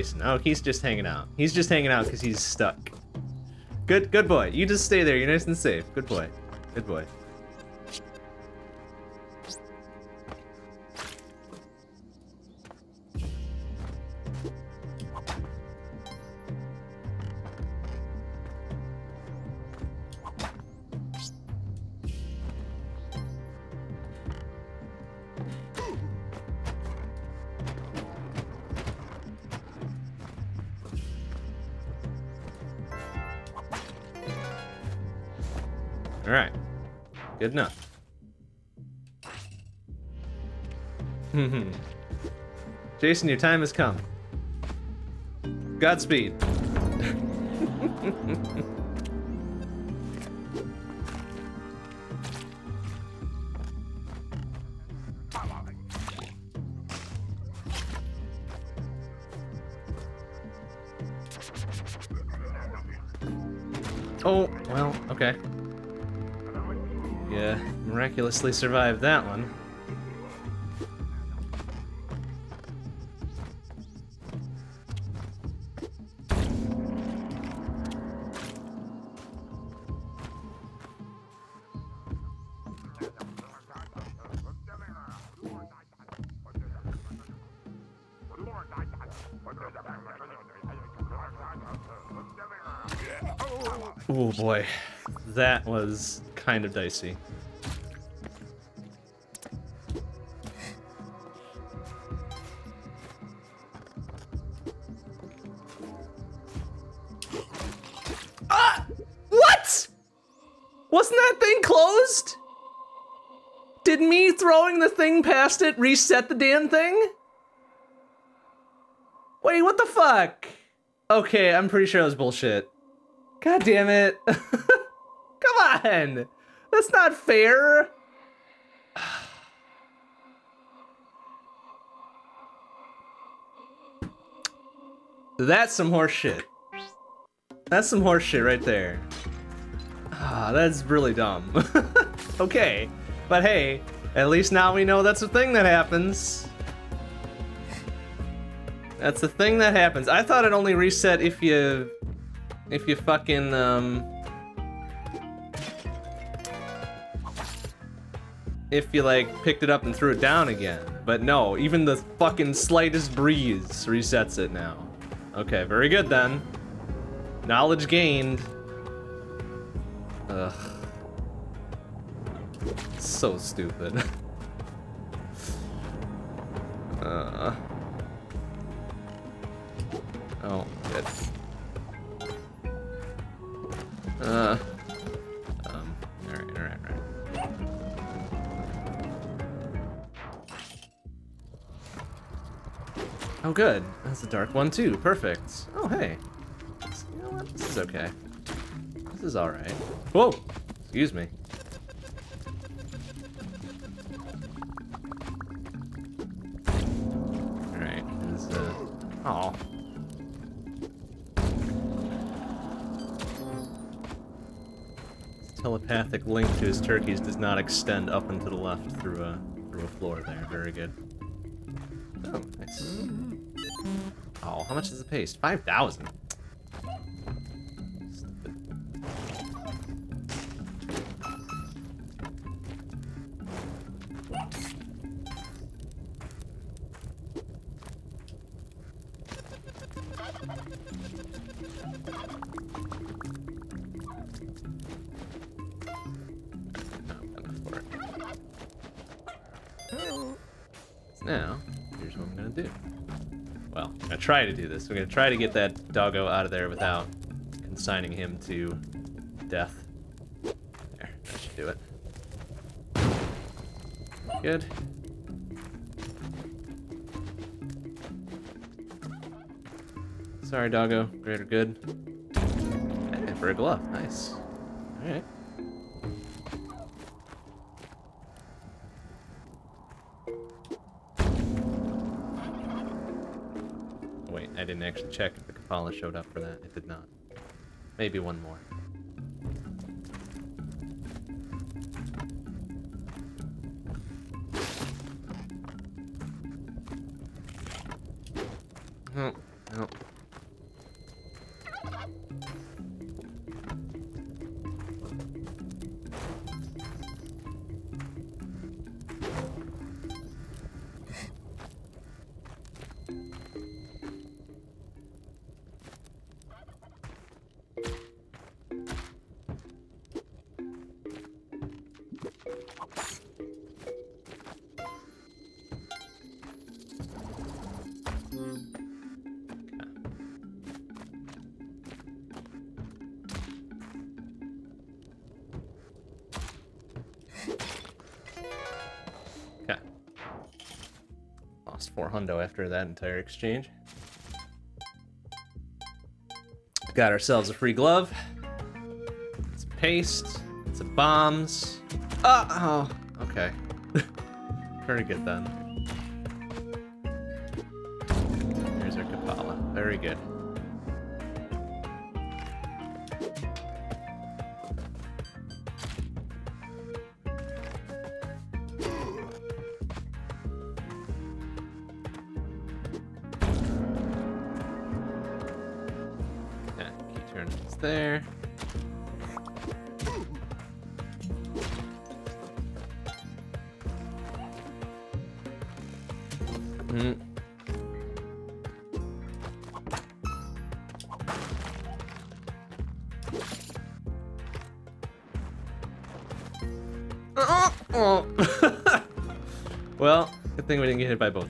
Jason? Oh, he's just hanging out. He's just hanging out because he's stuck. Good, good boy. You just stay there. You're nice and safe. Good boy. Good boy. Jason, your time has come. Godspeed. Oh, well, okay. Yeah, miraculously survived that one. Oh boy, that was kind of dicey. Ah! What? Wasn't that thing closed? Did me throwing the thing past it reset the damn thing? Wait, what the fuck? Okay, I'm pretty sure that was bullshit. God damn it. Come on. That's not fair. That's some horse shit. That's some horse shit right there. Ah, that's really dumb. okay, but hey, at least now we know that's a thing that happens. That's the thing that happens. I thought it only reset if you if you fucking, um... If you, like, picked it up and threw it down again. But no, even the fucking slightest breeze resets it now. Okay, very good then. Knowledge gained. Ugh. So stupid. uh... Oh, good. Uh. Um. Alright, alright, alright. Oh, good. That's a dark one, too. Perfect. Oh, hey. You know? This is okay. This is alright. Whoa! Excuse me. telepathic link to his turkeys does not extend up and to the left through a through a floor there. Very good. Oh, nice. Oh, how much is the paste? 5,000. Try to do this. We're gonna try to get that doggo out of there without consigning him to death. There, that should do it. Good. Sorry, doggo. Greater good. Hey, for a glove. Nice. Showed up for that. It did not. Maybe one more. Oh, no. Hundo after that entire exchange. Got ourselves a free glove. It's paste. It's a bombs. Oh, oh okay. Very good then. Here's our Kapala. Very good. By both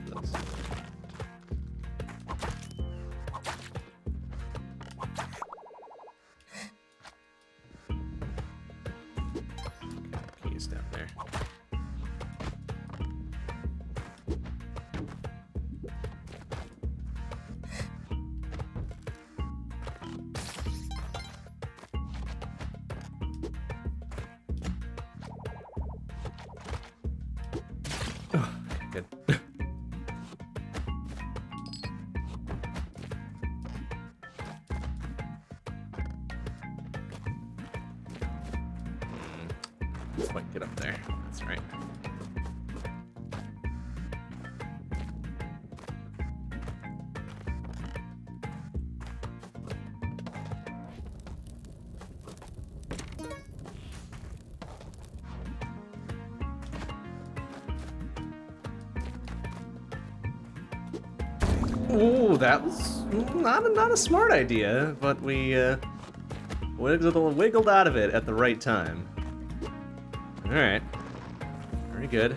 that was not a, not a smart idea, but we uh, wiggled, wiggled out of it at the right time. All right, very good.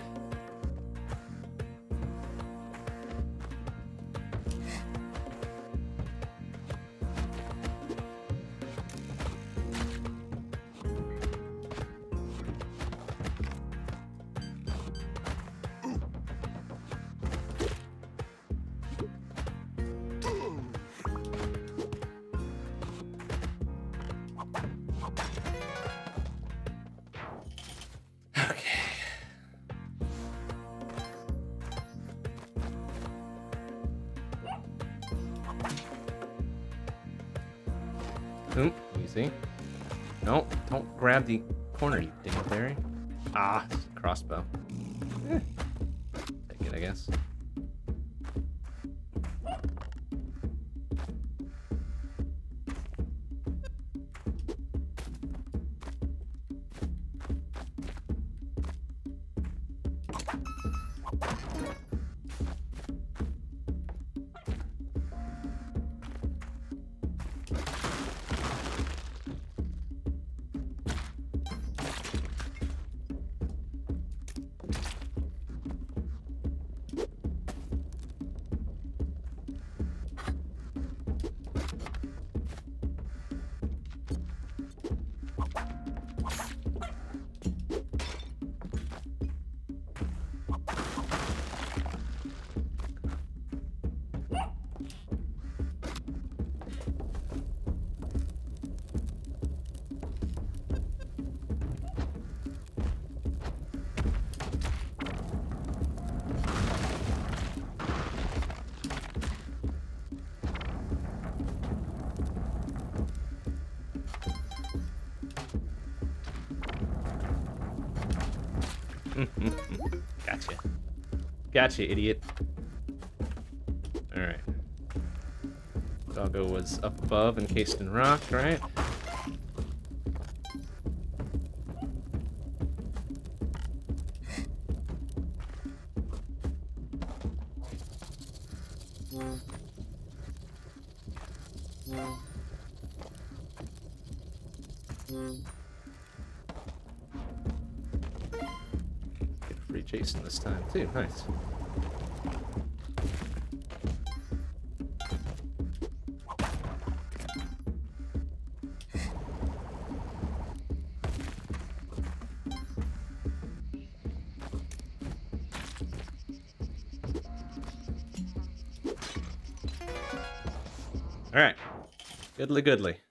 Gotcha, idiot. Alright. Doggo was up above, encased in rock, right? this time too. Nice. All right. Goodly goodly.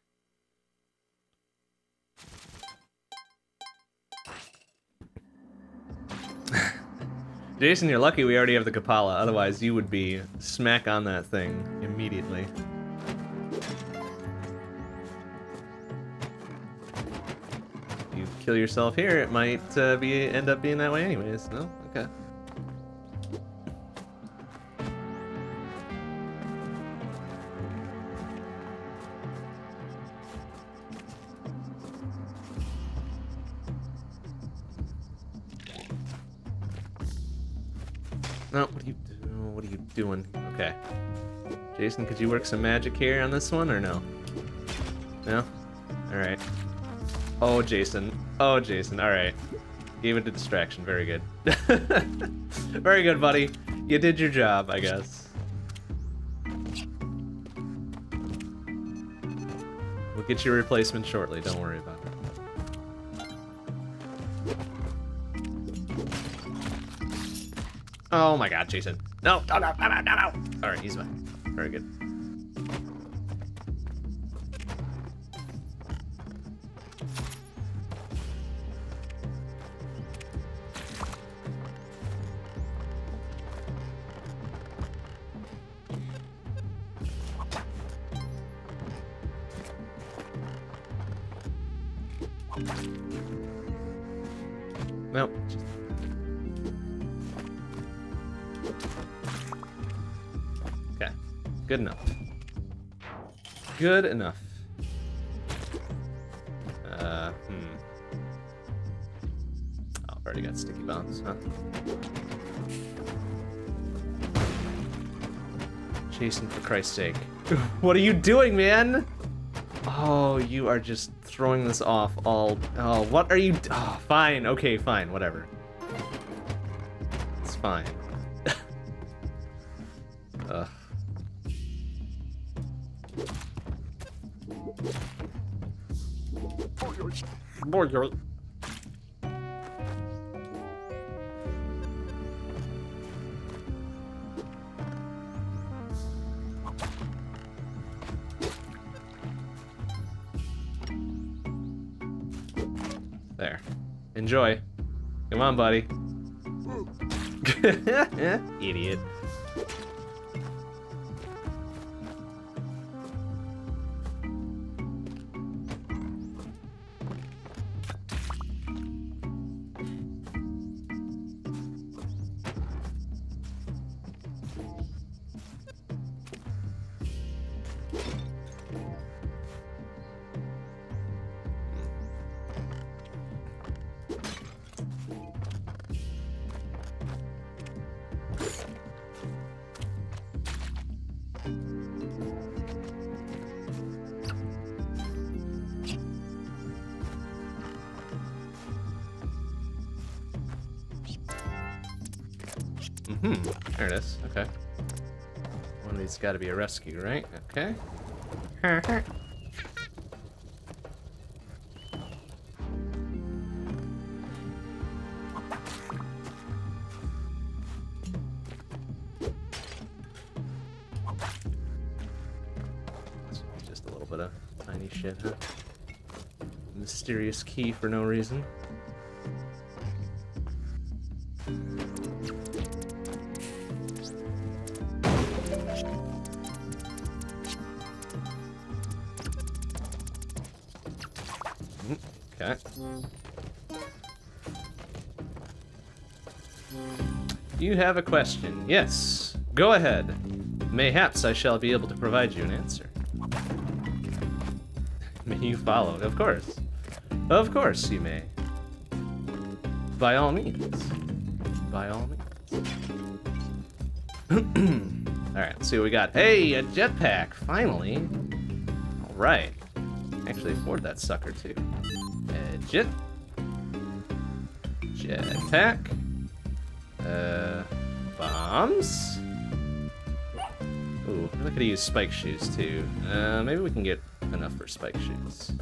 Jason, you're lucky we already have the Kapala, otherwise you would be smack on that thing immediately. You kill yourself here, it might uh, be end up being that way anyways, no? Okay. Jason, could you work some magic here on this one or no? No? Alright. Oh, Jason. Oh, Jason. Alright. Gave it a distraction. Very good. Very good, buddy. You did your job, I guess. We'll get your replacement shortly. Don't worry about it. Oh my god, Jason. No, no, no, no, no, no, no. Alright, he's fine. Very good. Good enough. Uh, hmm. Oh, I've already got sticky bombs, huh? Jason, for Christ's sake. what are you doing, man? Oh, you are just throwing this off all... Oh, what are you... Oh, fine. Okay, fine. Whatever. It's fine. There. Enjoy. Come on, buddy. Idiot. One of these got to be a rescue, right? Okay. Just a little bit of tiny shit, huh? Mysterious key for no reason. Have a question. Yes. Go ahead. Mayhaps I shall be able to provide you an answer. May you follow? Of course. Of course you may. By all means. By all means. Alright, let's see what we got. Hey, a jetpack! Finally! Alright. Actually afford that sucker too. Jet. Jetpack. Bombs. Ooh, I could use spike shoes too. Uh, maybe we can get enough for spike shoes.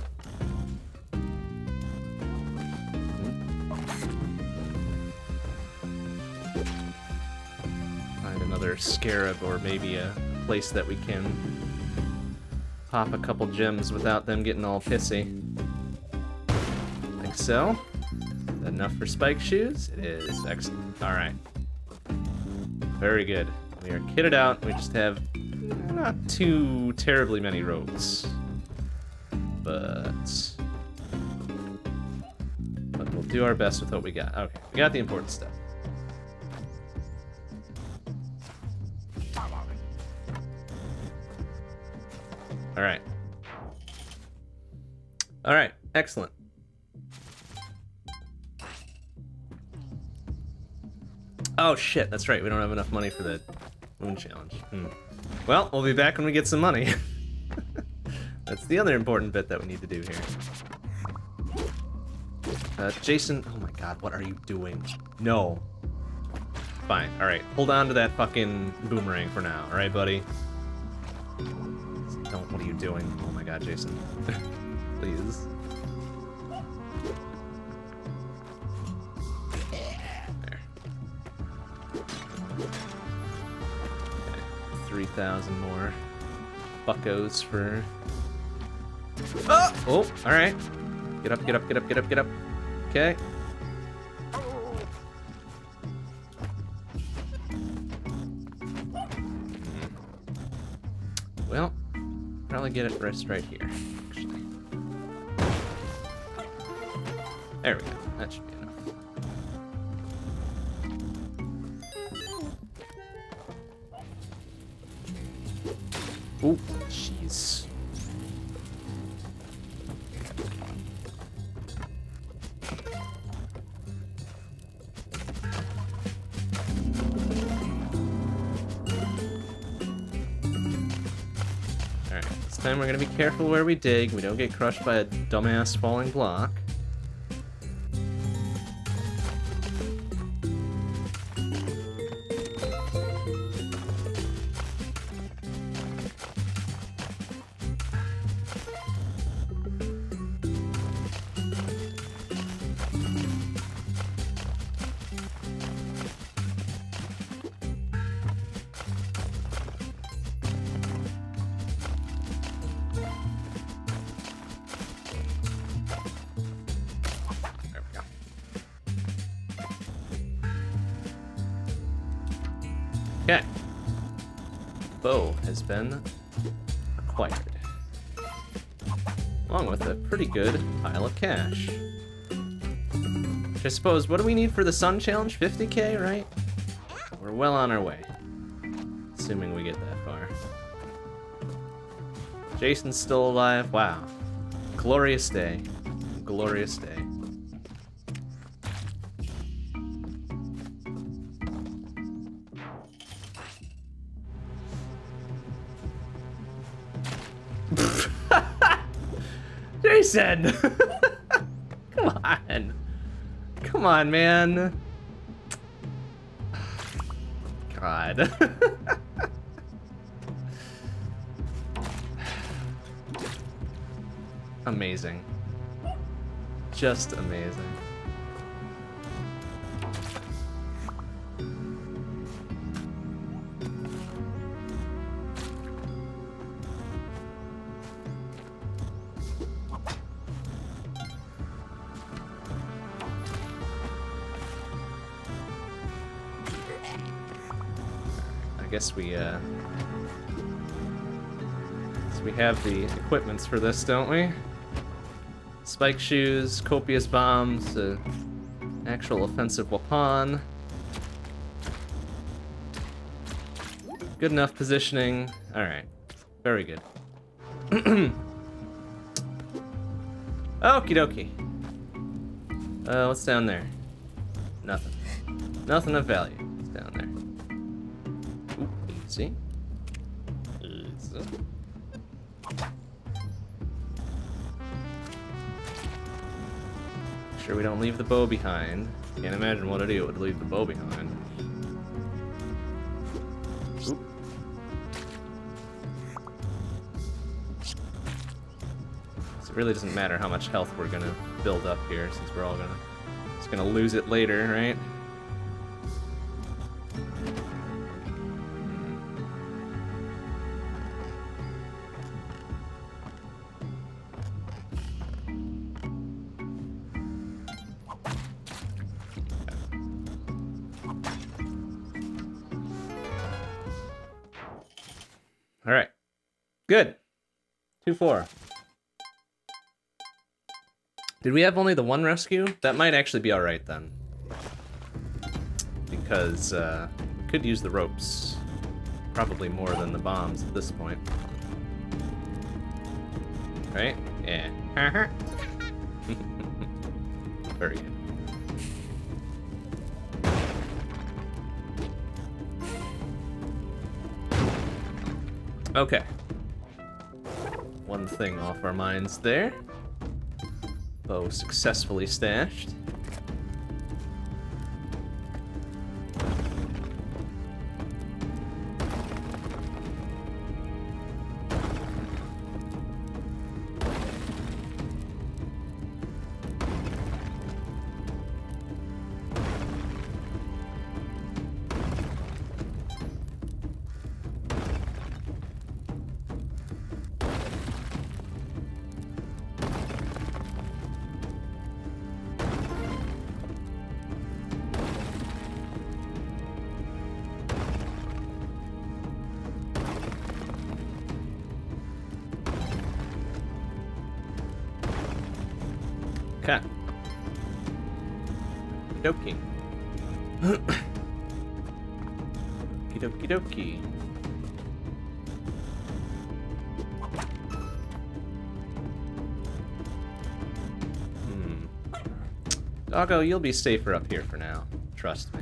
Find another scarab or maybe a place that we can pop a couple gems without them getting all pissy. Like so. Enough for spike shoes? It is. Excellent. Alright. Very good. We are kitted out. We just have not too terribly many ropes. But... But we'll do our best with what we got. Okay, we got the important stuff. Oh shit, that's right, we don't have enough money for the moon challenge. Hmm. Well, we'll be back when we get some money. that's the other important bit that we need to do here. Uh, Jason, oh my god, what are you doing? No. Fine, alright, hold on to that fucking boomerang for now, alright buddy? Don't, what are you doing? Oh my god, Jason. Please. 3,000 more buckos for... Oh! Oh, alright. Get up, get up, get up, get up, get up. Okay. Hmm. Well, probably get it rest right here. Careful where we dig. We don't get crushed by a dumbass falling block. Cash. I suppose, what do we need for the Sun Challenge? 50k, right? We're well on our way. Assuming we get that far. Jason's still alive. Wow. Glorious day. Glorious day. Jason! Come on, man. God. amazing. Just amazing. We, uh... We have the equipments for this, don't we? Spike shoes, copious bombs, uh, actual offensive weapon. Good enough positioning. Alright. Very good. Okie dokie. Uh, what's down there? Nothing. Nothing of value. Easy. Sure we don't leave the bow behind. Can't imagine what idiot would leave the bow behind. Oop. So it really doesn't matter how much health we're gonna build up here, since we're all gonna just gonna lose it later, right? Good. 2-4. Did we have only the one rescue? That might actually be alright then. Because, uh, could use the ropes. Probably more than the bombs at this point. Right? Yeah. Very good. Okay. One thing off our minds there. Bow successfully stashed. Doggo, you'll be safer up here for now. Trust me.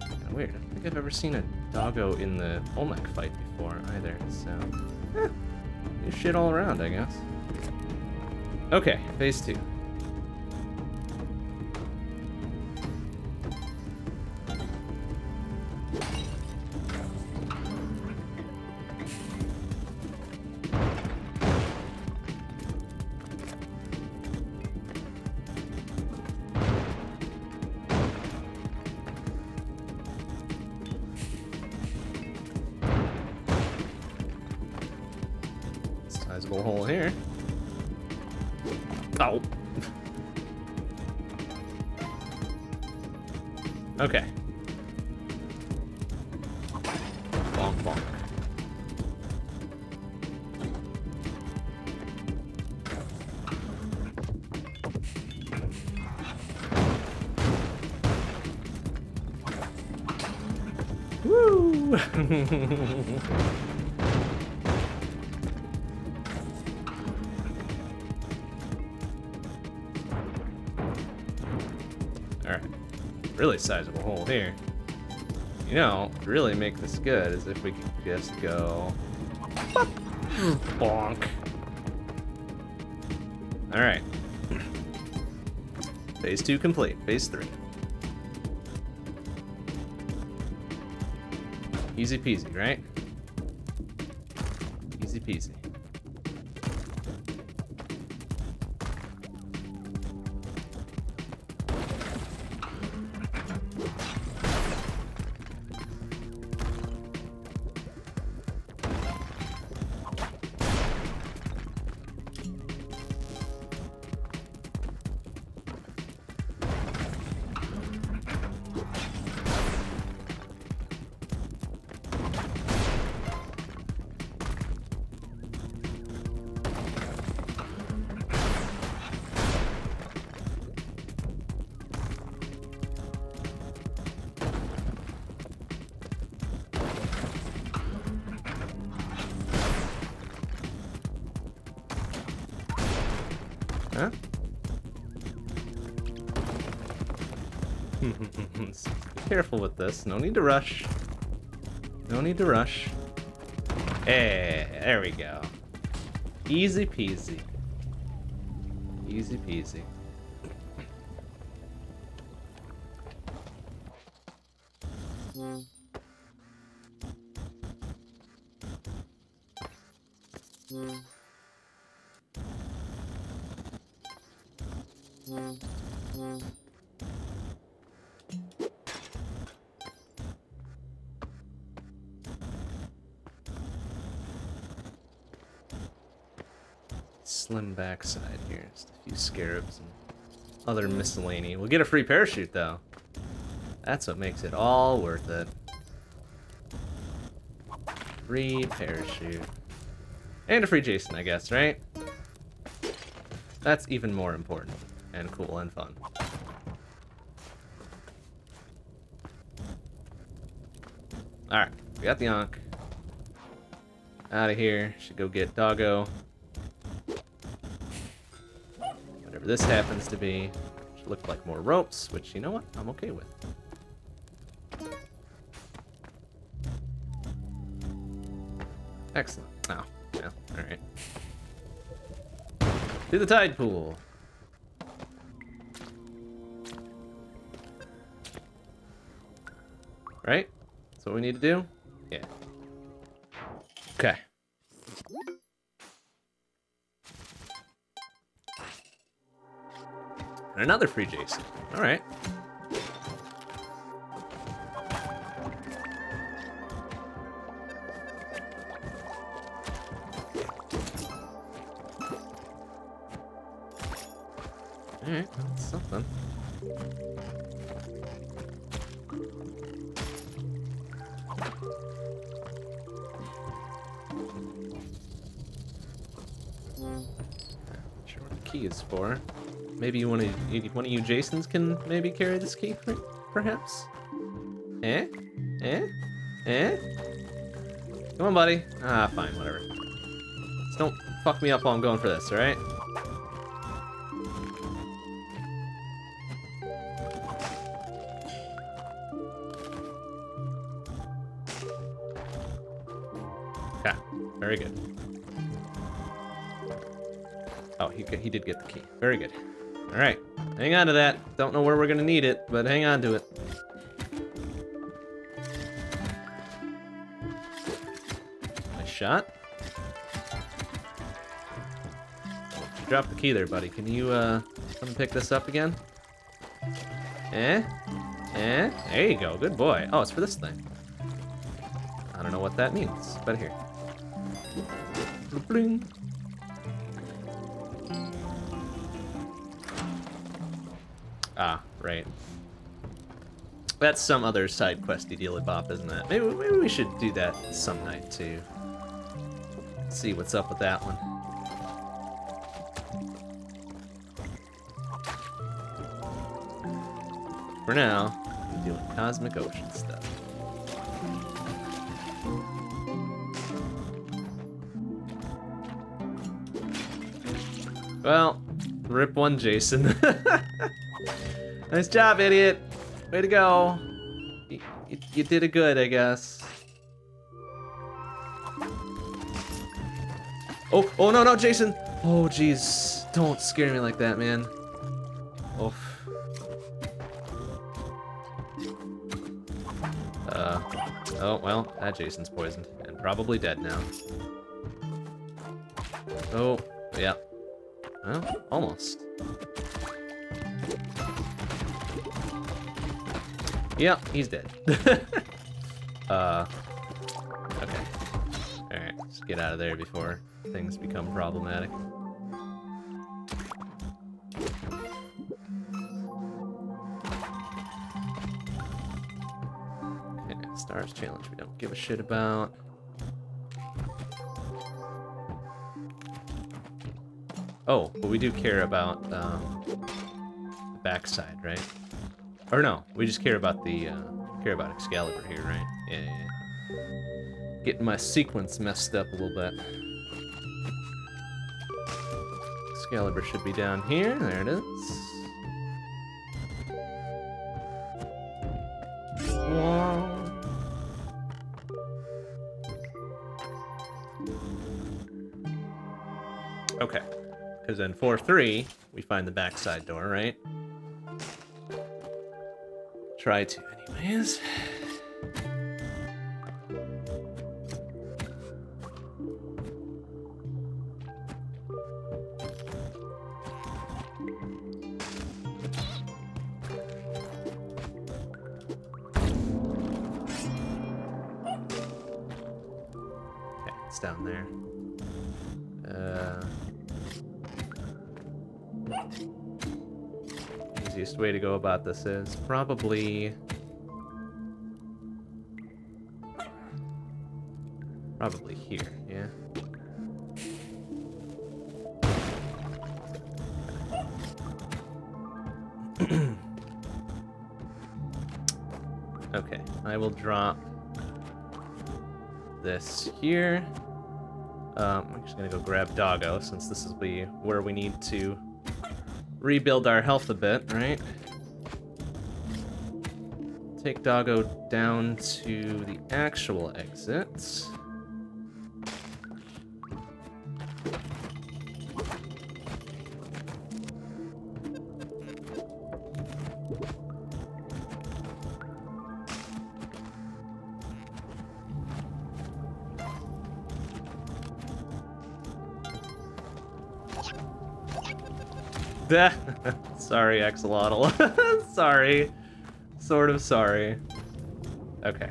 Kinda weird. I don't think I've ever seen a doggo in the Olmec fight before either, so... Eh, new shit all around, I guess. Okay, phase two. Here. You know, really make this good is if we could just go... Bonk. Alright. Phase 2 complete. Phase 3. Easy peasy, right? Be careful with this. No need to rush. No need to rush. Hey, there we go. Easy peasy. Easy peasy. Just a few scarabs and other miscellany. We'll get a free parachute though. That's what makes it all worth it. free parachute. And a free Jason, I guess, right? That's even more important and cool and fun. Alright, we got the Ankh. Out of here. Should go get Doggo. Whatever this happens to be. Should look like more ropes, which, you know what? I'm okay with. Excellent. Oh, yeah, alright. To the tide pool. Right? That's what we need to do? And another free Jason. Alright. Alright, Maybe one of one of you Jasons can maybe carry this key, perhaps? Eh? Eh? Eh? Come on, buddy. Ah, fine, whatever. Just don't fuck me up while I'm going for this, alright? Okay, very good. Oh, he, he did get the key. Very good. All right, hang on to that. Don't know where we're gonna need it, but hang on to it. Nice shot. Drop the key there, buddy. Can you uh, come pick this up again? Eh? Eh? There you go. Good boy. Oh, it's for this thing. I don't know what that means, but here. Bling. Ah, right. That's some other side questy dealy bop, isn't it? Maybe, maybe we should do that some night too. See what's up with that one. For now, I'm doing cosmic ocean stuff. Well, rip one, Jason. nice job, idiot. Way to go. You, you, you did it good, I guess. Oh, oh no, no, Jason. Oh, jeez. Don't scare me like that, man. Oof. Uh, oh, well, that Jason's poisoned and probably dead now. Oh, yeah. Well, almost. Yeah, he's dead. uh, okay. Alright, let's get out of there before things become problematic. Stars Challenge we don't give a shit about. Oh, but we do care about um, the backside, right? Or no, we just care about the uh, care about Excalibur here, right? Yeah, yeah, yeah. Getting my sequence messed up a little bit. Excalibur should be down here. There it is. Okay. Because then 4-3, we find the backside door, right? Try to, anyways. Way to go about this is probably Probably here, yeah. okay, I will drop this here. Um, I'm just gonna go grab Doggo since this is the where we need to rebuild our health a bit, right? Take Doggo down to the actual exit. sorry, Axolotl. sorry. Sort of sorry. Okay.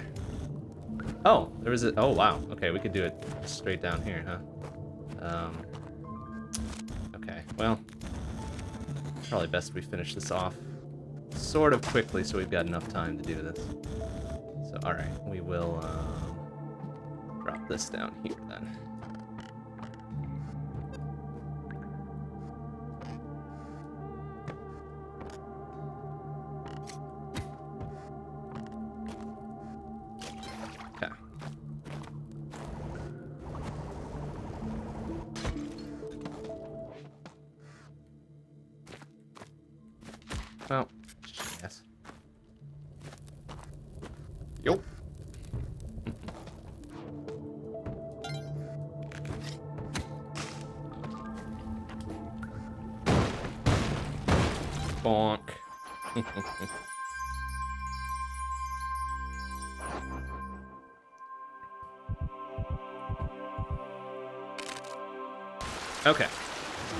Oh, there was a... Oh, wow. Okay, we could do it straight down here, huh? Um... Okay, well... Probably best we finish this off sort of quickly so we've got enough time to do this. So, alright, we will um, drop this down here then. Okay.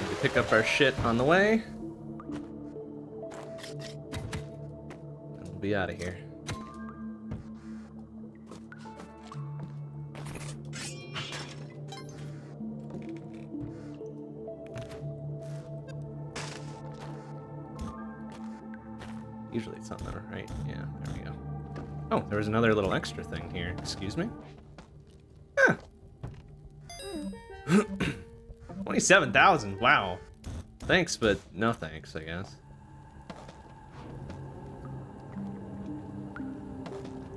Need to pick up our shit on the way. And we'll be out of here. Another little extra thing here. Excuse me? 27,000, wow. Thanks, but no thanks, I guess.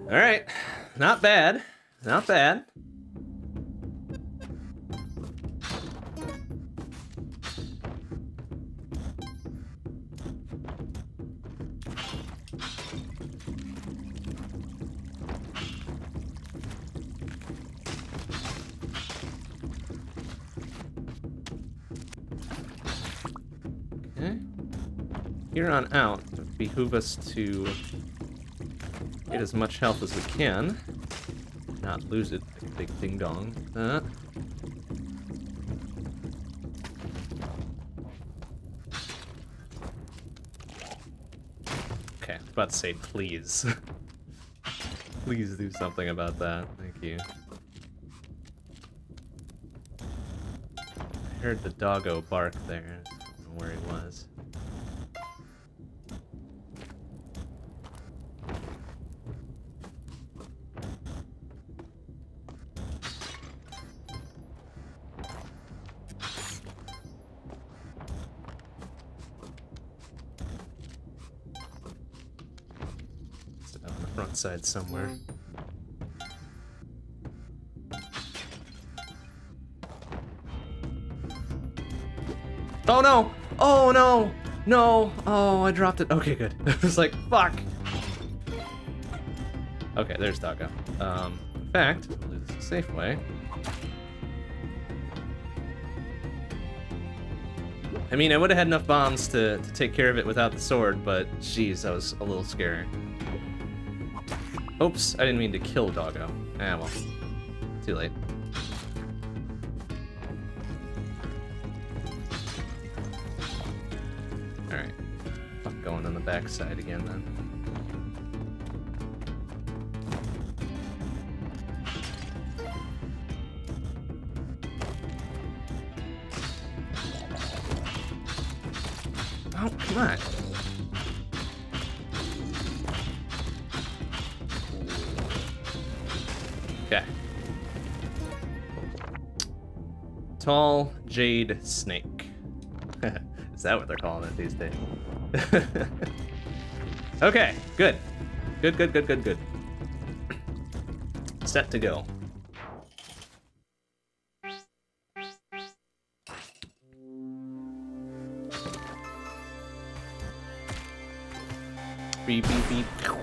Alright, not bad, not bad. On out, it behoove us to get as much health as we can. Not lose it a big ding dong. Uh. Okay, about to say please. please do something about that. Thank you. I heard the doggo bark there. I don't know where he was. Side somewhere. Oh no! Oh no! No! Oh, I dropped it. Okay, good. I was like, fuck! Okay, there's Doggo. Um, in fact, we'll do this a safe way. I mean, I would have had enough bombs to, to take care of it without the sword, but jeez, that was a little scary. Oops, I didn't mean to kill Doggo. Ah, well. Too late. Alright. Fuck going on the backside again then. Snake. Is that what they're calling it these days? okay, good. Good, good, good, good, good. Set to go. Beep, beep, beep.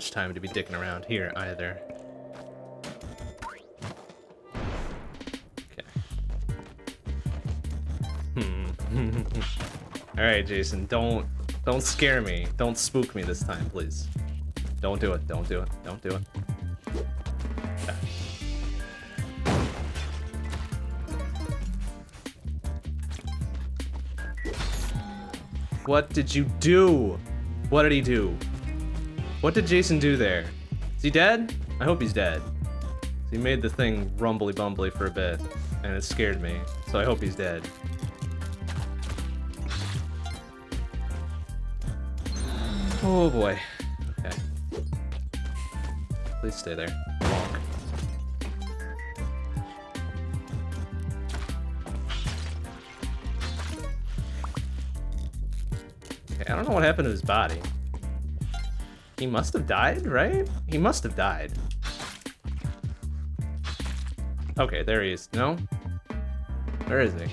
Much time to be dicking around here either. Okay. Hmm. Alright, Jason, don't don't scare me. Don't spook me this time, please. Don't do it. Don't do it. Don't do it. What did you do? What did he do? What did Jason do there? Is he dead? I hope he's dead. He made the thing rumbly bumbly for a bit, and it scared me, so I hope he's dead. Oh boy. Okay. Please stay there. Okay, I don't know what happened to his body. He must have died, right? He must have died. Okay, there he is. No? Where is he?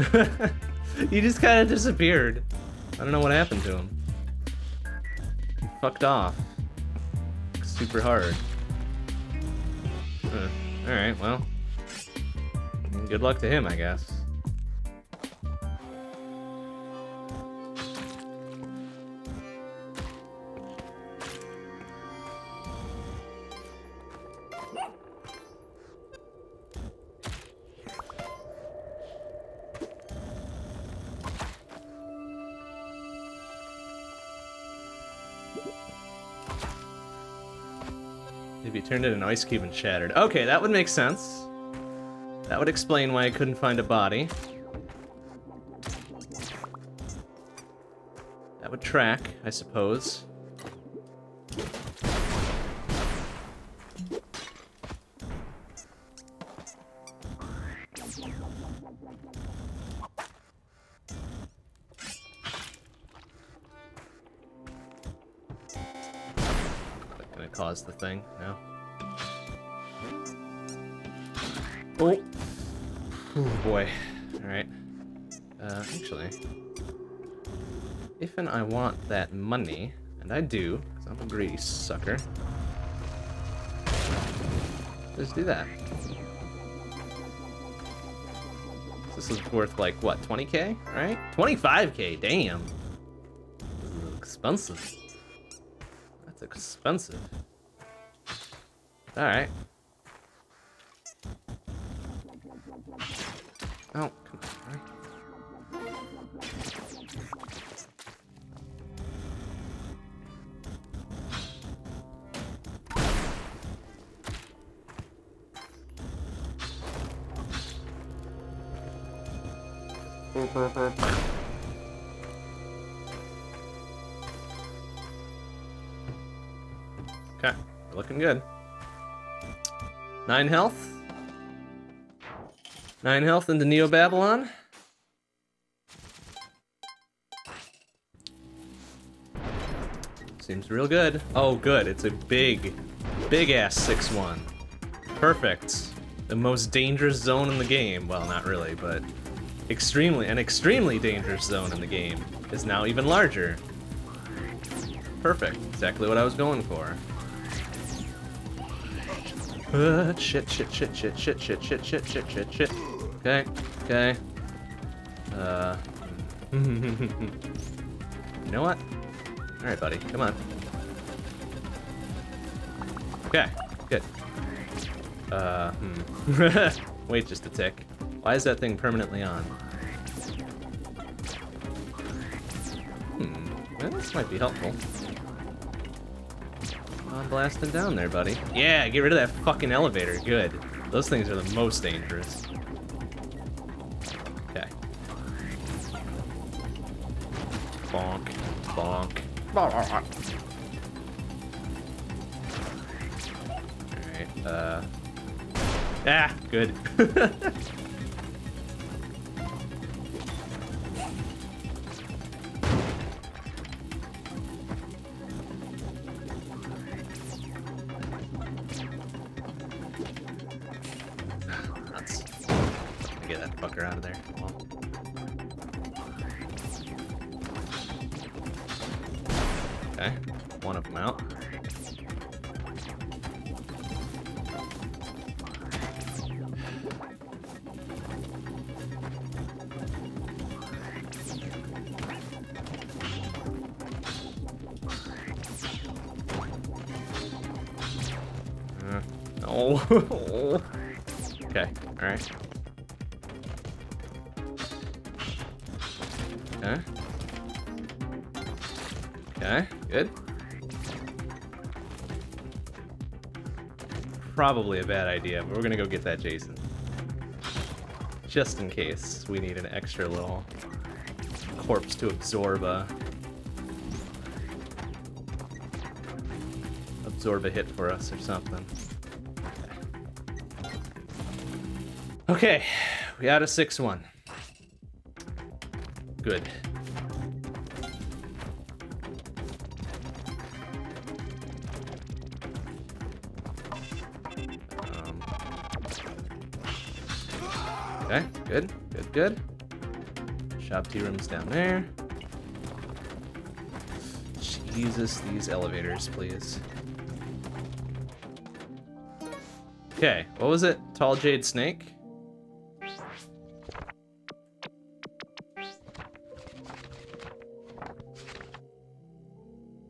he just kind of disappeared. I don't know what happened to him. He fucked off. Super hard. Huh. Alright, well. Good luck to him, I guess. Ice cube and shattered. Okay, that would make sense. That would explain why I couldn't find a body. That would track, I suppose. And I want that money, and I do, because I'm a greedy sucker. Just do that. This is worth like, what, 20k, right? 25k, damn. Expensive. That's expensive. Alright. Oh, come on. Okay, looking good. Nine health. Nine health into Neo Babylon. Seems real good. Oh, good. It's a big, big ass 6-1. Perfect. the most dangerous zone in the game, well, not really, but extremely, an extremely dangerous zone in the game is now even larger. Perfect, exactly what I was going for. Uh, shit, shit, shit, shit, shit, shit, shit, shit, shit, shit, shit. Okay, okay. Uh. you know what? Alright, buddy, come on. Okay, good. Uh, hmm. Wait just a tick. Why is that thing permanently on? Hmm, well, this might be helpful. I'm blasting down there, buddy. Yeah, get rid of that fucking elevator. Good. Those things are the most dangerous. Okay. Bonk. Bonk. Alright, uh... Ah, good. Probably a bad idea, but we're gonna go get that Jason. Just in case we need an extra little corpse to absorb a... Absorb a hit for us or something. Okay, we got a 6-1. Good. Good. Shop tea rooms down there. Jesus, these elevators, please. Okay, what was it? Tall Jade Snake?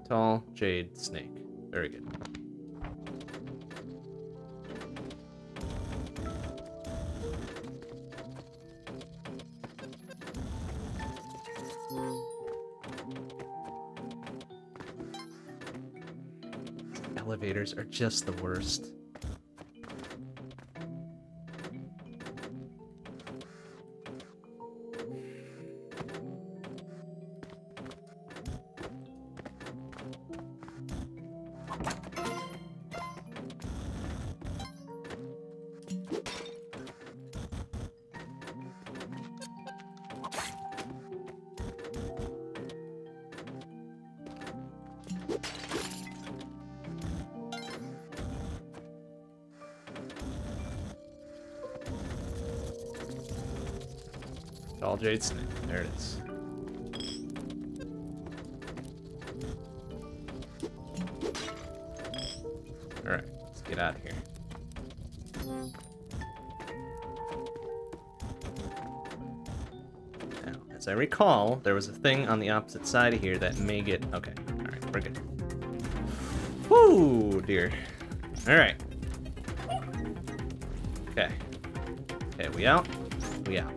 Tall Jade Snake. Very good. Elevators are just the worst. Jade Snake. There it is. Alright, let's get out of here. Now, as I recall, there was a thing on the opposite side of here that may get... Okay, alright, we're good. Whoo, dear. Alright. Okay. Okay, we out? We out.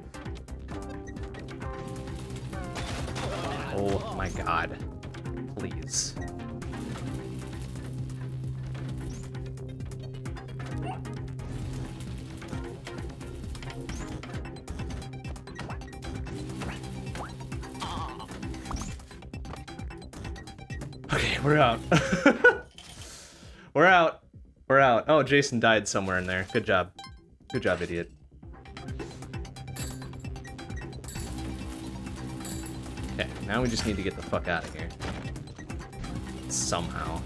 Oh my god. Please. Okay, we're out. we're out. We're out. Oh, Jason died somewhere in there. Good job. Good job, idiot. Now we just need to get the fuck out of here. Somehow.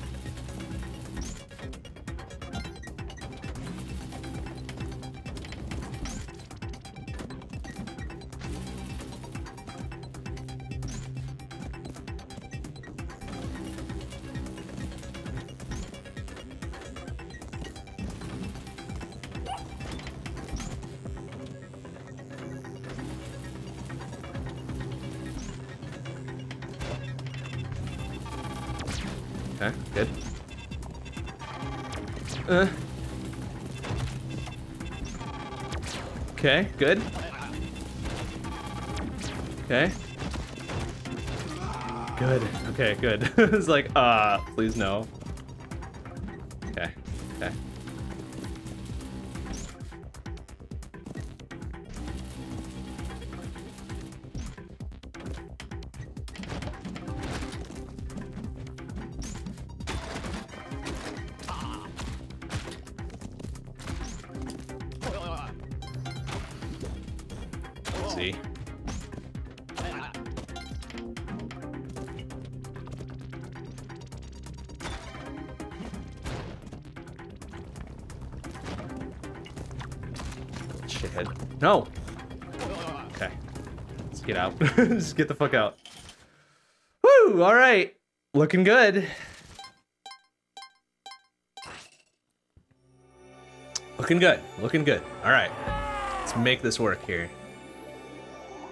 Good. Okay. Good. Okay, good. it's like, uh, please no. Get the fuck out. Woo! Alright. Looking good. Looking good. Looking good. Alright. Let's make this work here.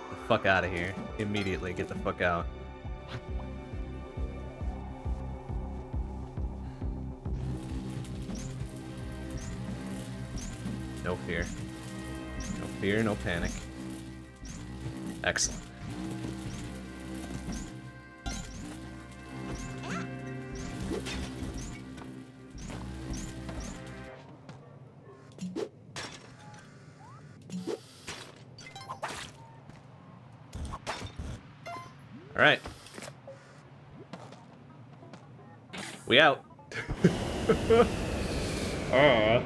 The fuck out of here. Immediately get the fuck out. No fear. No fear, no panic. Excellent. All right. We out. uh.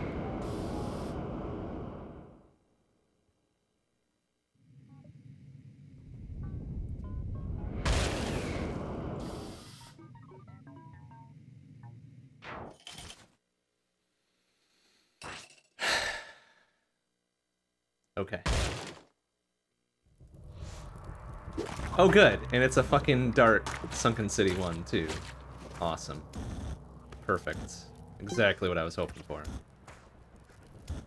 Oh, good. And it's a fucking dark Sunken City one, too. Awesome. Perfect. Exactly what I was hoping for.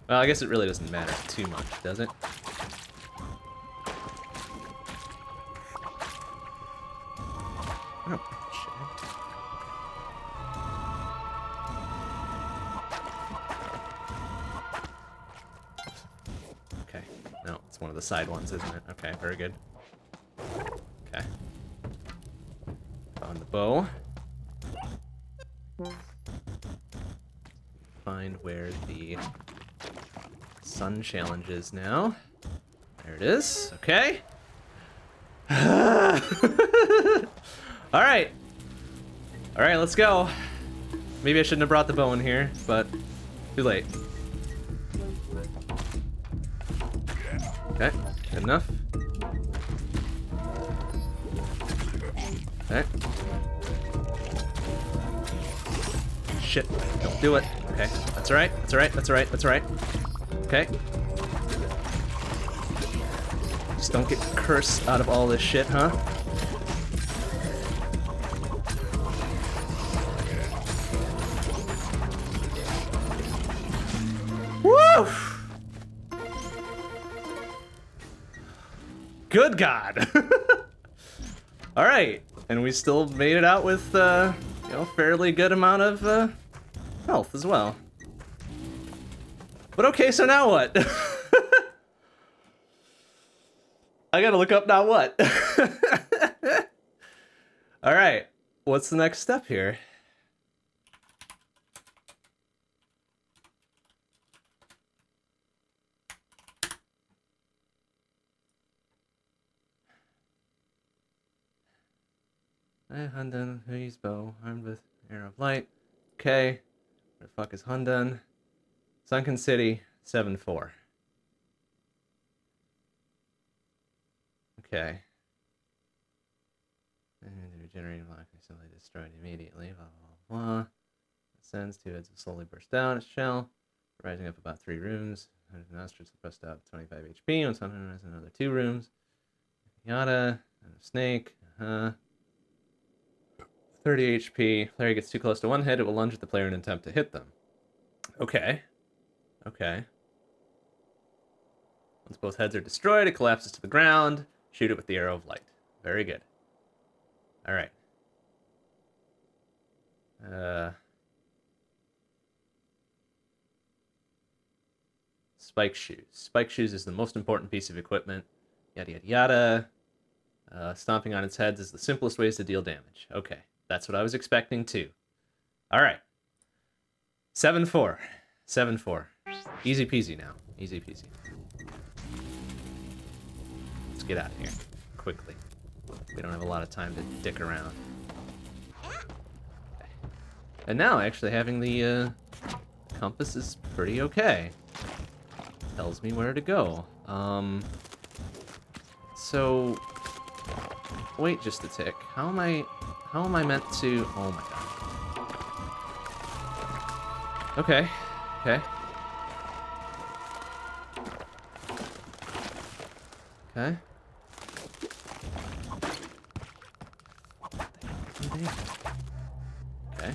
Well, I guess it really doesn't matter too much, does it? Oh, shit. Okay. No, it's one of the side ones, isn't it? Okay, very good. Okay. Found the bow. Find where the sun challenge is now. There it is. Okay. All right. All right, let's go. Maybe I shouldn't have brought the bow in here, but too late. Do it. Okay, that's alright, that's alright, that's alright, that's alright. Okay. Just don't get cursed out of all this shit, huh? Woo! Good God! all right, and we still made it out with, uh, you know, fairly good amount of uh, health as well. But okay, so now what? I gotta look up now what. All right, what's the next step here? I Hundun, who's bow, armed with arrow of light. Okay. Fuck is Hundun? Sunken City, 7-4. Okay. And the regenerating block is simply destroyed immediately, blah, blah, blah. Ascends, two heads slowly burst down its shell, rising up about three rooms. Nostrils suppressed out 25 HP, and something has another two rooms. Yada, and a snake, uh-huh. 30 HP. Larry gets too close to one head, it will lunge at the player in an attempt to hit them. Okay. Okay. Once both heads are destroyed, it collapses to the ground. Shoot it with the arrow of light. Very good. All right. Uh, spike shoes. Spike shoes is the most important piece of equipment. Yada yada yada. Uh, stomping on its heads is the simplest ways to deal damage. Okay, that's what I was expecting too. All right. 7 4. 7 4. Easy peasy now. Easy peasy. Let's get out of here quickly. We don't have a lot of time to dick around. And now, actually, having the uh, compass is pretty okay. Tells me where to go. Um, so, wait just a tick. How am I, how am I meant to, oh my god. Okay, okay. Okay. Okay.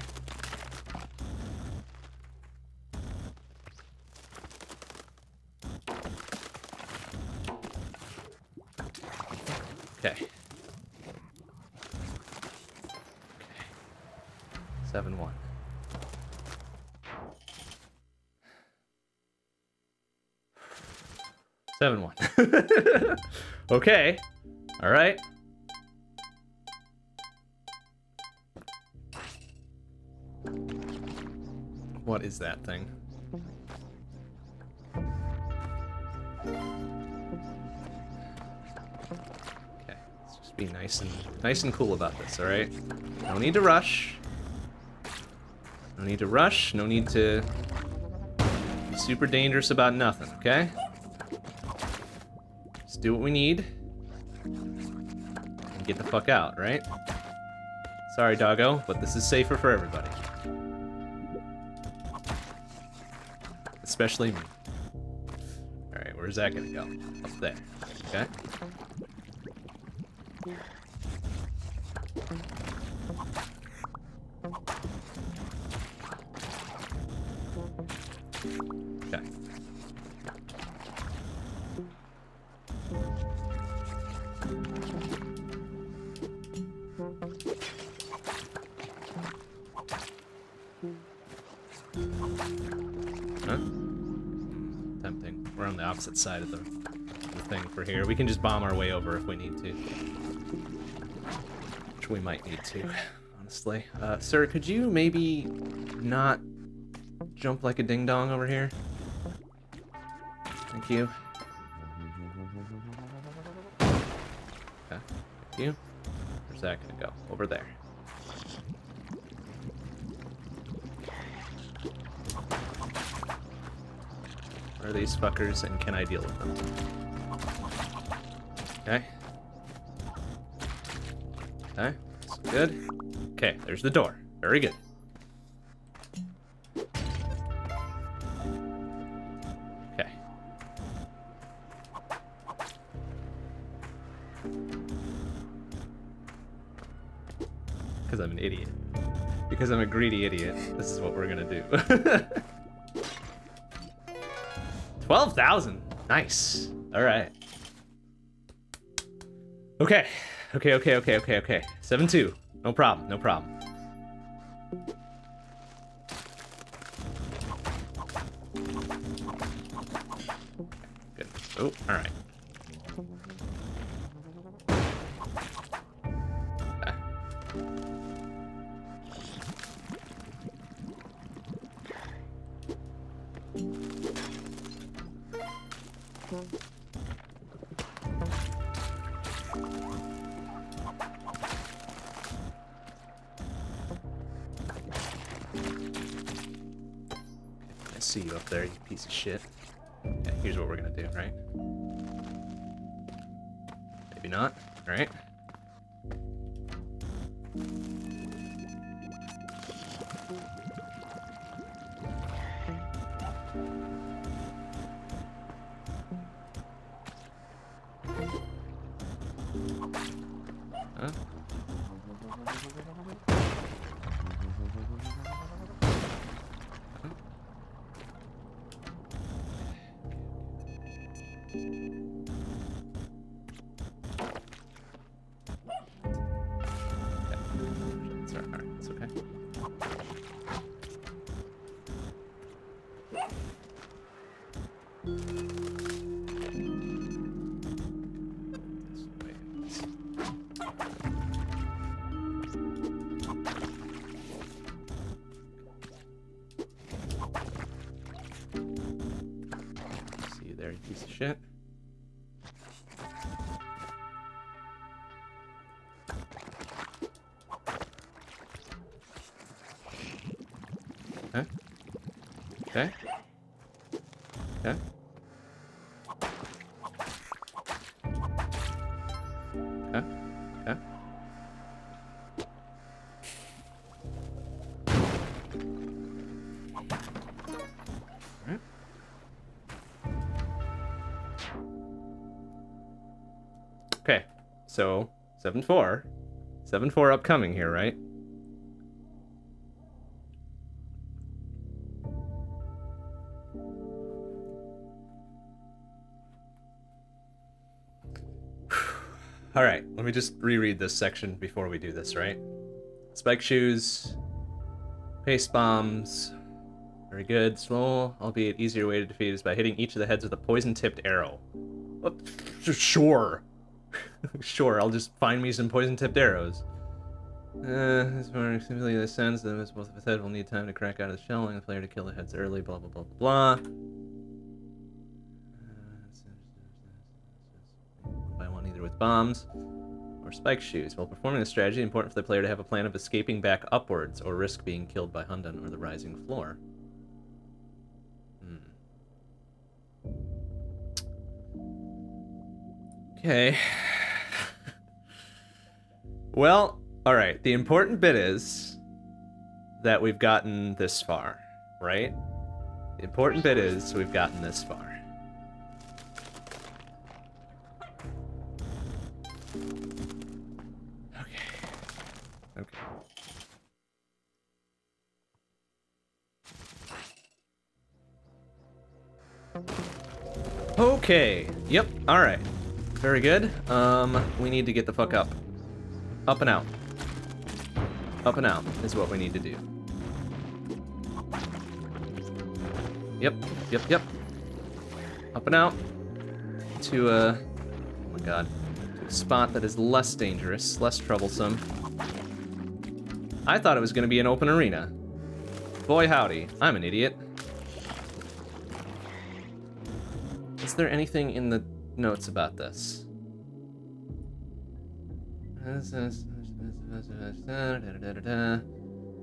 Okay. Seven one. Seven one. Okay. All right. What is that thing? Okay, let's just be nice and nice and cool about this, all right? No need to rush. No need to rush. No need to be super dangerous about nothing, okay? Do what we need and get the fuck out, right? Sorry, doggo, but this is safer for everybody. Especially me. Alright, where's that gonna go? Up there. Way over if we need to. Which we might need to, honestly. Uh, sir, could you maybe not jump like a ding-dong over here? Thank you. Okay, thank you. Where's that gonna go? Over there. Are these fuckers and can I deal with them? Good. Okay, there's the door. Very good. Okay. Because I'm an idiot. Because I'm a greedy idiot. This is what we're gonna do. 12,000. Nice. All right. Okay. Okay, okay, okay, okay, okay. 7-2. No problem, no problem. Good. Oh, all See you up there, you piece of shit. Okay, here's what we're gonna do, right? Maybe not. Alright. So 7-4. 7-4 upcoming here, right? All right, let me just reread this section before we do this, right? Spike shoes, paste bombs, very good. Slow, albeit easier way to defeat is by hitting each of the heads with a poison-tipped arrow. What? Sure. Sure, I'll just find me some poison-tipped arrows. Uh, as as simply the sense that both of head will need time to crack out of the shell, and the player to kill the heads early, blah blah blah blah blah. One by one, either with bombs or spike shoes. While performing this strategy, important for the player to have a plan of escaping back upwards or risk being killed by Hundun or the rising floor. Hmm. Okay. Well, alright. The important bit is that we've gotten this far, right? The important bit is we've gotten this far. Okay. Okay. Okay. Yep. All right. Very good. Um, we need to get the fuck up. Up and out. Up and out is what we need to do. Yep. Yep. Yep. Up and out to a. Oh my god. A spot that is less dangerous, less troublesome. I thought it was going to be an open arena. Boy howdy, I'm an idiot. Is there anything in the notes about this?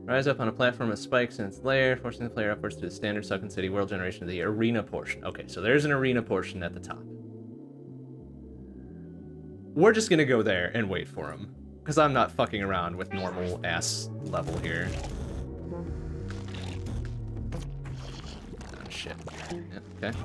Rise up on a platform of spikes in its lair, forcing the player upwards to the standard Sunken City world generation of the arena portion. Okay, so there's an arena portion at the top. We're just gonna go there and wait for him. Because I'm not fucking around with normal ass level here. Oh, shit. Yeah, okay.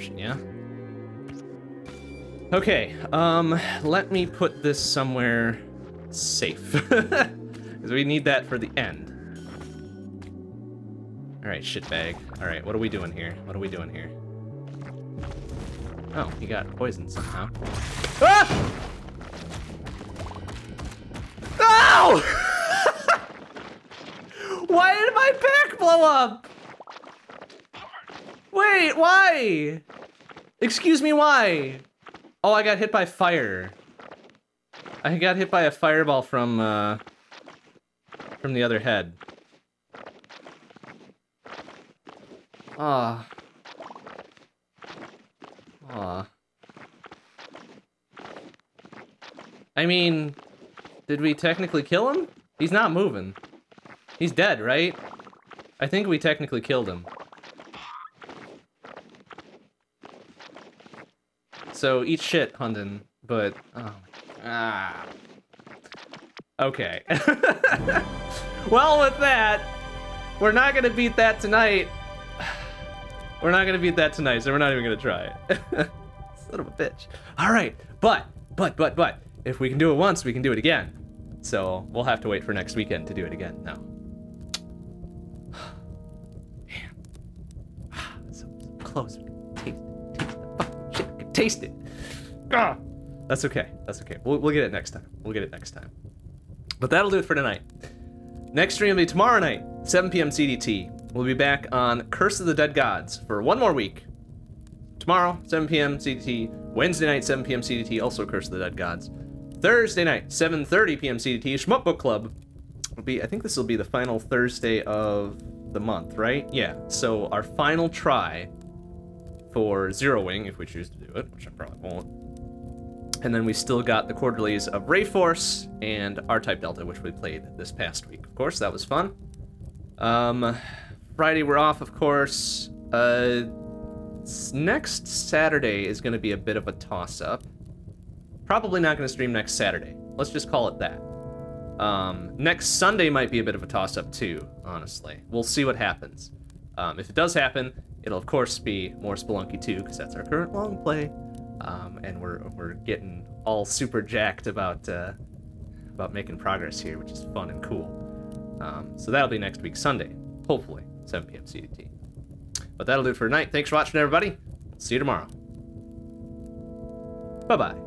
Yeah? Okay, um, let me put this somewhere safe. Because we need that for the end. Alright, shitbag. Alright, what are we doing here? What are we doing here? Oh, he got poisoned somehow. Ah! Ow! why did my back blow up? Wait, why? Excuse me, why? Oh, I got hit by fire. I got hit by a fireball from, uh, from the other head. Ah. Aw. I mean, did we technically kill him? He's not moving. He's dead, right? I think we technically killed him. So eat shit, Hundun, but oh, ah. Okay. well, with that, we're not gonna beat that tonight. We're not gonna beat that tonight, so we're not even gonna try it. Son of a bitch. All right, but, but, but, but, if we can do it once, we can do it again. So we'll have to wait for next weekend to do it again. So, so close. Taste it. Ah! That's okay. That's okay. We'll, we'll get it next time. We'll get it next time. But that'll do it for tonight. Next stream will be tomorrow night, 7 p.m. CDT. We'll be back on Curse of the Dead Gods for one more week. Tomorrow, 7 p.m. CDT, Wednesday night, 7 p.m. CDT, also Curse of the Dead Gods. Thursday night, 7:30 p.m. CDT, Shmup Book Club. Will be I think this will be the final Thursday of the month, right? Yeah. So our final try for Zero Wing, if we choose to do it, which I probably won't. And then we still got the quarterlies of Rayforce and R-Type Delta, which we played this past week. Of course, that was fun. Um, Friday we're off, of course. Uh, next Saturday is going to be a bit of a toss-up. Probably not going to stream next Saturday. Let's just call it that. Um, next Sunday might be a bit of a toss-up too, honestly. We'll see what happens. Um, if it does happen, it'll of course be more Spelunky 2, because that's our current long play. Um, and we're, we're getting all super jacked about, uh, about making progress here, which is fun and cool. Um, so that'll be next week, Sunday, hopefully, 7 p.m. CDT. But that'll do it for tonight. Thanks for watching, everybody. See you tomorrow. Bye-bye.